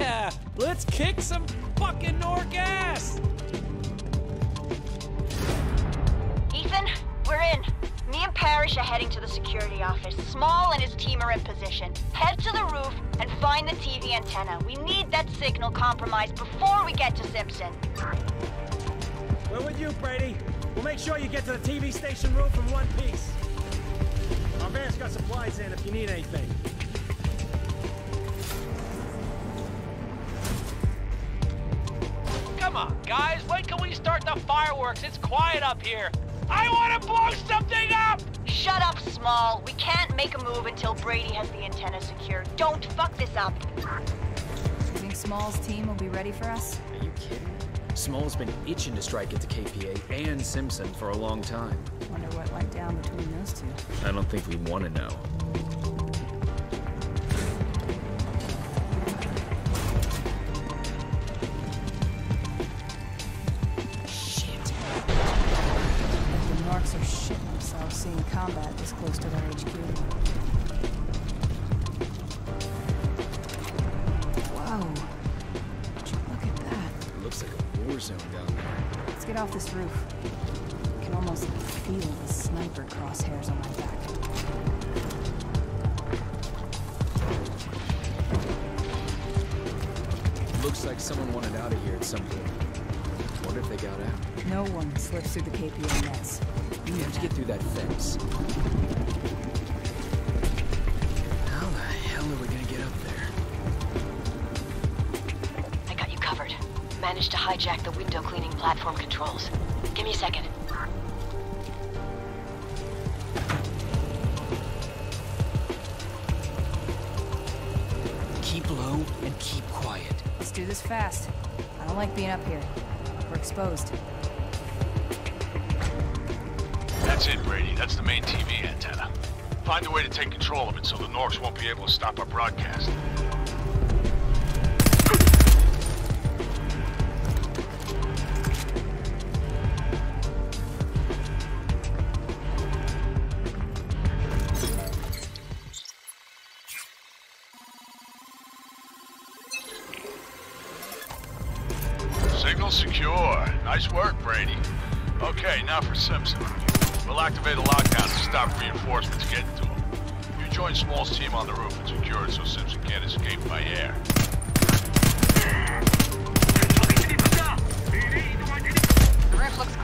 Yeah, let's kick some fucking Nork ass! Ethan, we're in. Me and Parrish are heading to the security office. Small and his team are in position. Head to the roof and find the TV antenna. We need that signal compromised before we get to Simpson. We're with you, Brady. We'll make sure you get to the TV station roof in one piece. Our van's got supplies in if you need anything. Come on, guys. When can we start the fireworks? It's quiet up here. I want to blow something up! Shut up, Small. We can't make a move until Brady has the antenna secured. Don't fuck this up. You think Small's team will be ready for us? Are you kidding? Small's been itching to strike at the KPA and Simpson for a long time. Wonder what went down between those two. I don't think we want to know. Shitting seeing combat this close to their HQ. Whoa. Would you look at that? It looks like a war zone down there. Let's get off this roof. I can almost feel the sniper crosshairs on my back. Looks like someone wanted out of here at some point. Wonder if they got out. No one slips through the KPA nets. We have get through that fence. How the hell are we gonna get up there? I got you covered. Managed to hijack the window cleaning platform controls. Give me a second. Keep low and keep quiet. Let's do this fast. I don't like being up here. We're exposed. Main TV antenna. Find a way to take control of it so the Norks won't be able to stop our broadcast.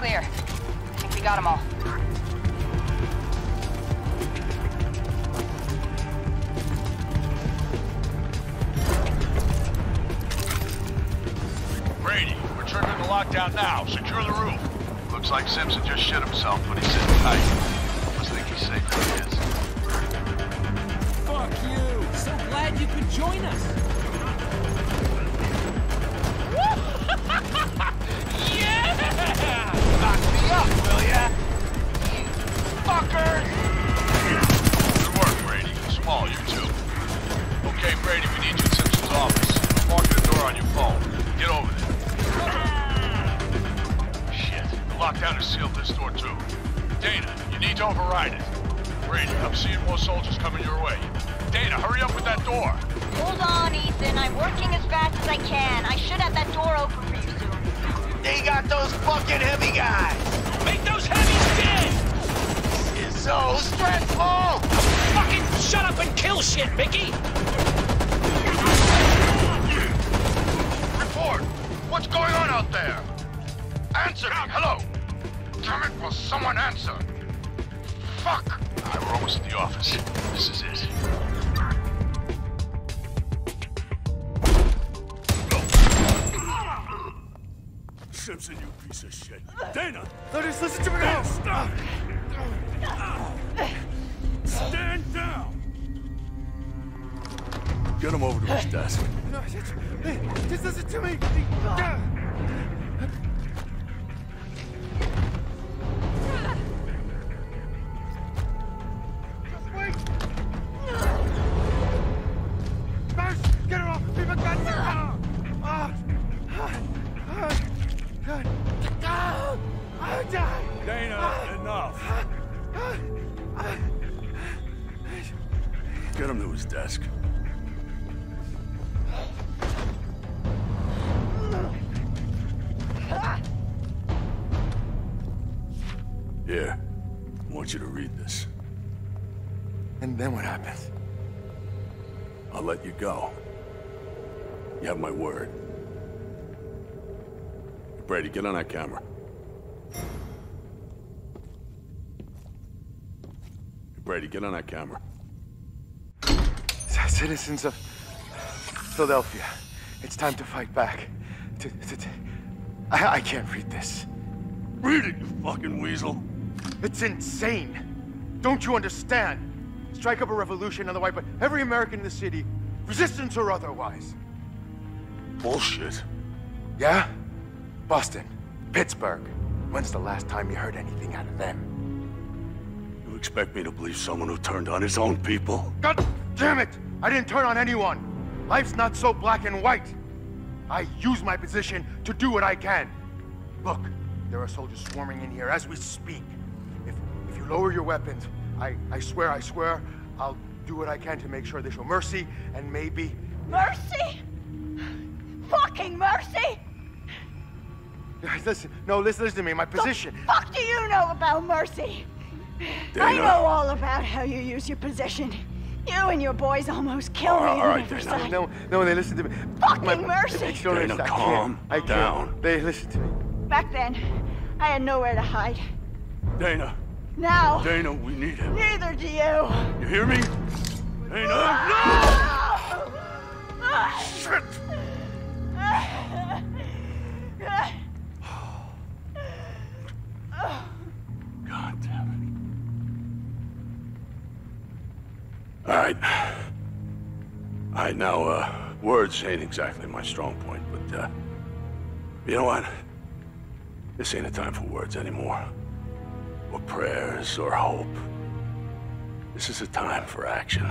clear. I think we got them all. Brady, we're triggering the lockdown now. Secure the roof. Looks like Simpson just shit himself, but he's sitting tight. Must think he's safe where he is. Fuck you! So glad you could join us! Knock me up, will ya? Fuckers! Good work, Brady. Small, you too. Okay, Brady, we need you Simpson's office. The door on your phone. Get over there. Shit. The lockdown has sealed this door too. Dana, you need to override it. Brady, I'm seeing more soldiers coming your way. Dana, hurry up with that door. Hold on, Ethan. I'm working as fast as I can. I should have that door open you. They got those fucking heavy guys! Make those heavies dead! This is so stressful! Fucking shut up and kill shit, Mickey! Report! What's going on out there? Answer me! Hello! Damn it, will someone answer? Fuck! Alright, we're almost at the office. This is it. Dana! Let us listen to me now! Stop! Stand down! Get him over to his desk. No, just, just listen to me! Go. You have my word. Brady, get on that camera. Brady, get on that camera. Citizens of Philadelphia, it's time to fight back. To, to, to- I, I can't read this. Read it, you fucking weasel. It's insane. Don't you understand? Strike up a revolution on the white, but every American in the city, resistance or otherwise. Bullshit. Yeah? Boston, Pittsburgh. When's the last time you heard anything out of them? You expect me to believe someone who turned on his own people? God damn it! I didn't turn on anyone. Life's not so black and white. I use my position to do what I can. Look, there are soldiers swarming in here as we speak. If if you lower your weapons, I, I swear, I swear, I'll do what I can to make sure they show mercy and maybe. Mercy? Fucking mercy? Listen, no, listen, listen to me. My position. The Fuck do you know about mercy? I know all about how you use your position. You and your boys almost killed me all in right, Riverside. Dana. No, no, they listen to me. Fucking mercy. They don't Dana, listen. I calm can't. I can't. down. They listen to me. Back then, I had nowhere to hide. Dana, Now, Dana, we need him. neither do you. You hear me? Dana, No! Shit! God damn it. All right. All right, now, uh, words ain't exactly my strong point, but, uh, you know what? This ain't a time for words anymore. Or prayers, or hope. This is a time for action.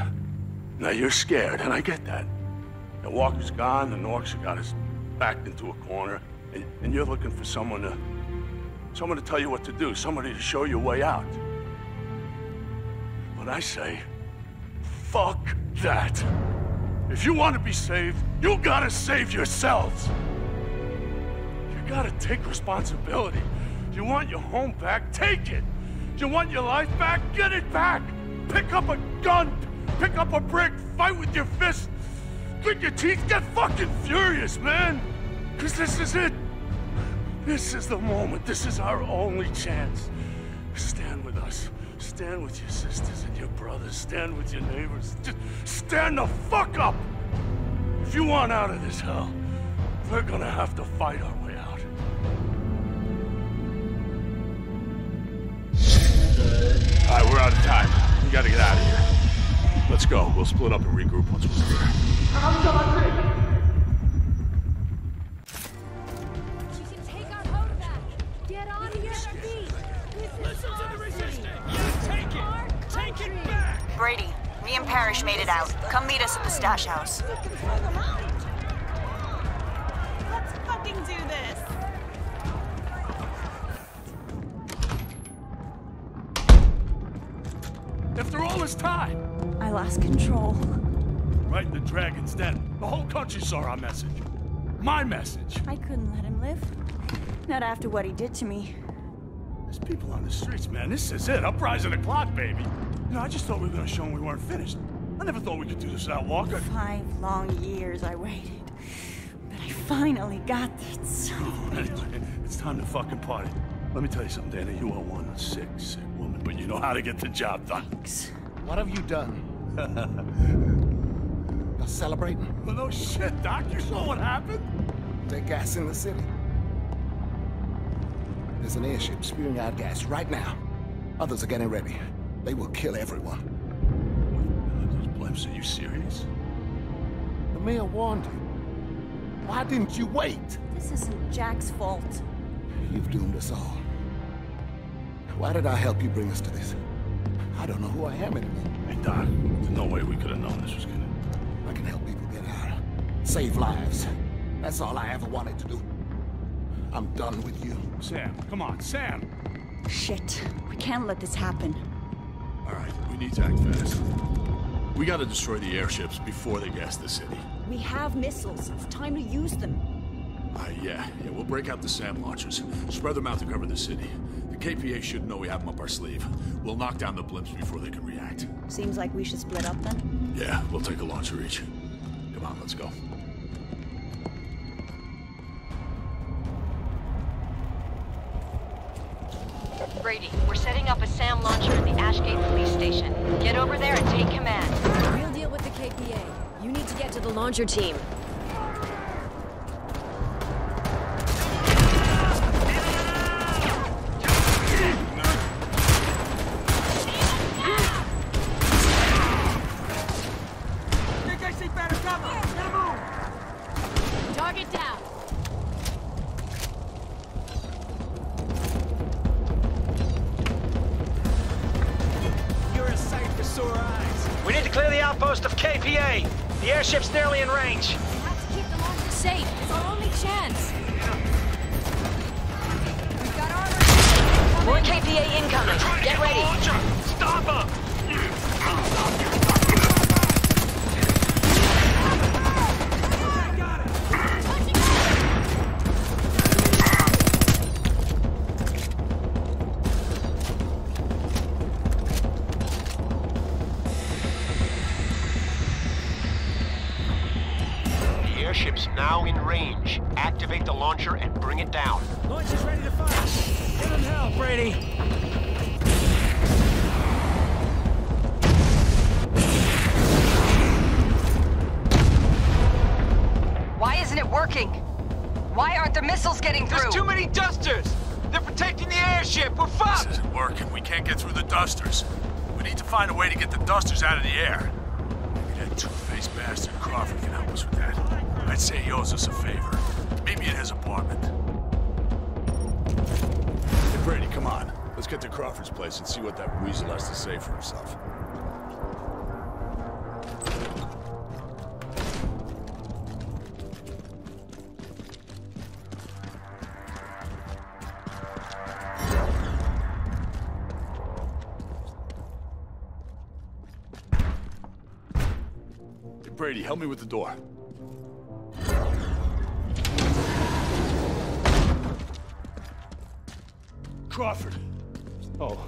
Now, you're scared, and I get that. The Walker's gone, the Norks have got us backed into a corner, and, and you're looking for someone to Someone to tell you what to do, somebody to show you a way out. But I say, fuck that. If you want to be saved, you gotta save yourselves. You gotta take responsibility. You want your home back, take it. Do You want your life back, get it back. Pick up a gun, pick up a brick, fight with your fists. Grit your teeth, get fucking furious, man. Cause this is it. This is the moment. This is our only chance. Stand with us. Stand with your sisters and your brothers. Stand with your neighbors. Just stand the fuck up! If you want out of this hell, we're gonna have to fight our We gotta get out of here. Let's go. We'll split up and regroup once we're clear. I'm done. Get on and feet. Listen to the resistance. Take it. Back. Brady, me and Parrish made it out. Come meet us at the stash house. Let's fucking do this. After all this time, I lost control. right in the dragon's den, the whole country saw our message. My message. I couldn't let him live. Not after what he did to me. There's people on the streets, man. This is it. Uprising the clock, baby. You know, I just thought we were gonna show them we weren't finished. I never thought we could do this without Walker. Five long years I waited. But I finally got this. Anyway, it's time to fucking party. Let me tell you something, Danny. You are one sick, sick woman, you know how to get the job done. What have you done? You're celebrating? Well, no shit, Doc. You saw what happened? They're gas in the city. There's an airship spewing out gas right now. Others are getting ready. They will kill everyone. Those blimps, are you serious? The mayor warned you. Why didn't you wait? This isn't Jack's fault. You've doomed us all. Why did I help you bring us to this? I don't know who I am anymore. Hey, Doc, there's no way we could have known this was gonna... I can help people get out. Save lives. That's all I ever wanted to do. I'm done with you. Sam, come on, Sam! Shit. We can't let this happen. All right, we need to act fast. We gotta destroy the airships before they gas the city. We have missiles. It's time to use them. Uh, yeah, yeah, we'll break out the SAM launchers. Spread them out to cover the city. The KPA should know we have them up our sleeve. We'll knock down the blimps before they can react. Seems like we should split up then. Yeah, we'll take a launcher each. Come on, let's go. Brady, we're setting up a SAM launcher at the Ashgate police station. Get over there and take command. We'll deal with the KPA. You need to get to the launcher team. Help me with the door. Crawford. Oh,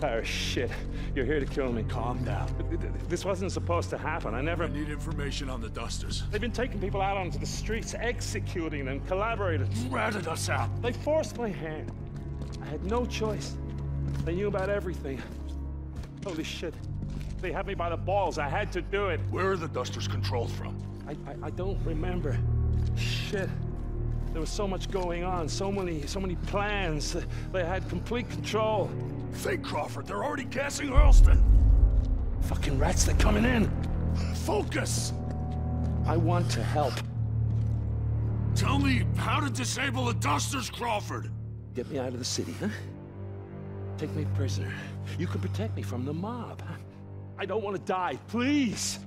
Parrish, shit. You're here to kill me. Calm down. This wasn't supposed to happen. I never... I need information on the dusters. They've been taking people out onto the streets, executing them, collaborators. Ratted us out. They forced my hand. I had no choice. They knew about everything. Holy shit. They had me by the balls. I had to do it. Where are the dusters controlled from? I, I, I don't remember. Shit. There was so much going on, so many, so many plans. They had complete control. Fake Crawford, they're already gassing Earlston. Fucking rats, they're coming in. Focus! I want to help. Tell me how to disable the Dusters, Crawford. Get me out of the city, huh? Take me prisoner. You can protect me from the mob. huh? I don't want to die, please.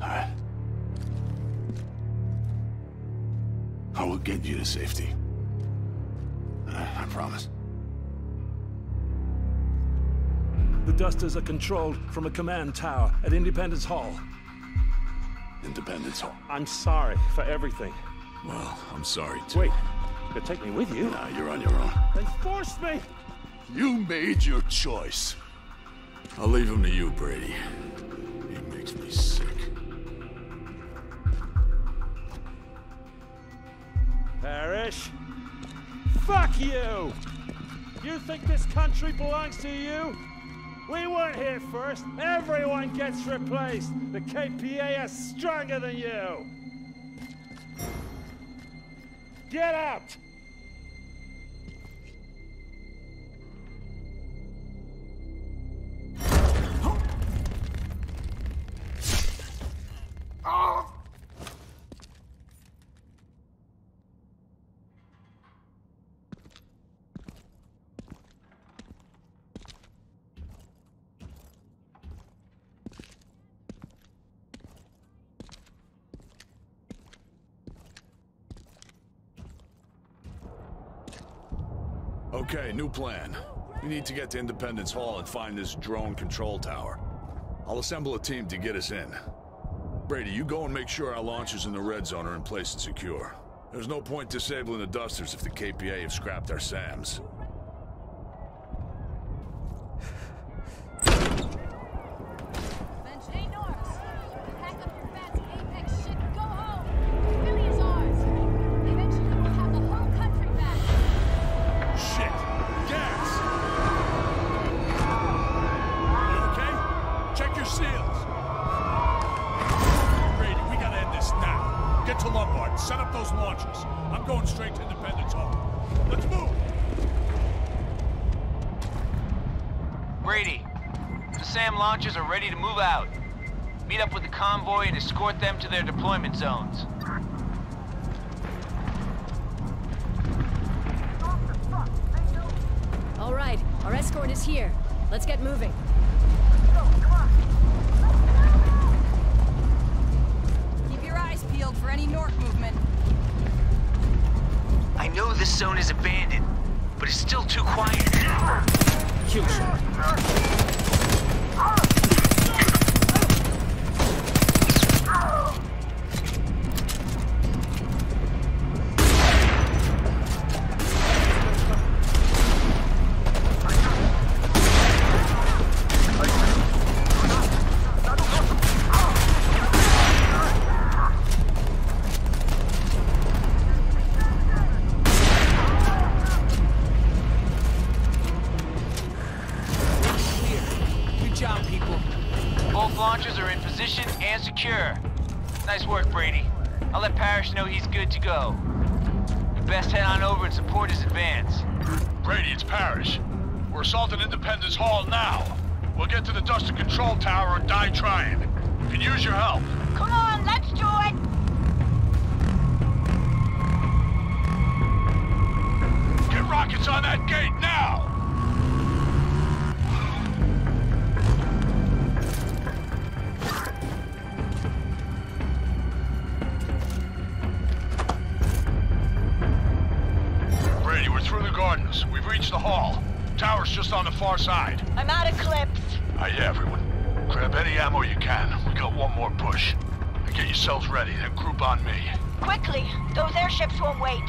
All right. I will get you to safety. I, I promise. The Dusters are controlled from a command tower at Independence Hall. Independence Hall. I'm sorry for everything. Well, I'm sorry too. Wait, you take me with you. Nah, you're on your own. They forced me. You made your choice. I'll leave him to you, Brady. He makes me sick. Parrish. Fuck you! You think this country belongs to you? We weren't here first. Everyone gets replaced. The KPA is stronger than you. Get out! Ah! Okay, new plan. We need to get to Independence Hall and find this drone control tower. I'll assemble a team to get us in. Brady, you go and make sure our launchers in the red zone are in place and secure. There's no point disabling the Dusters if the KPA have scrapped our SAMs. More push. Get yourselves ready, then group on me. Quickly, those airships won't wait.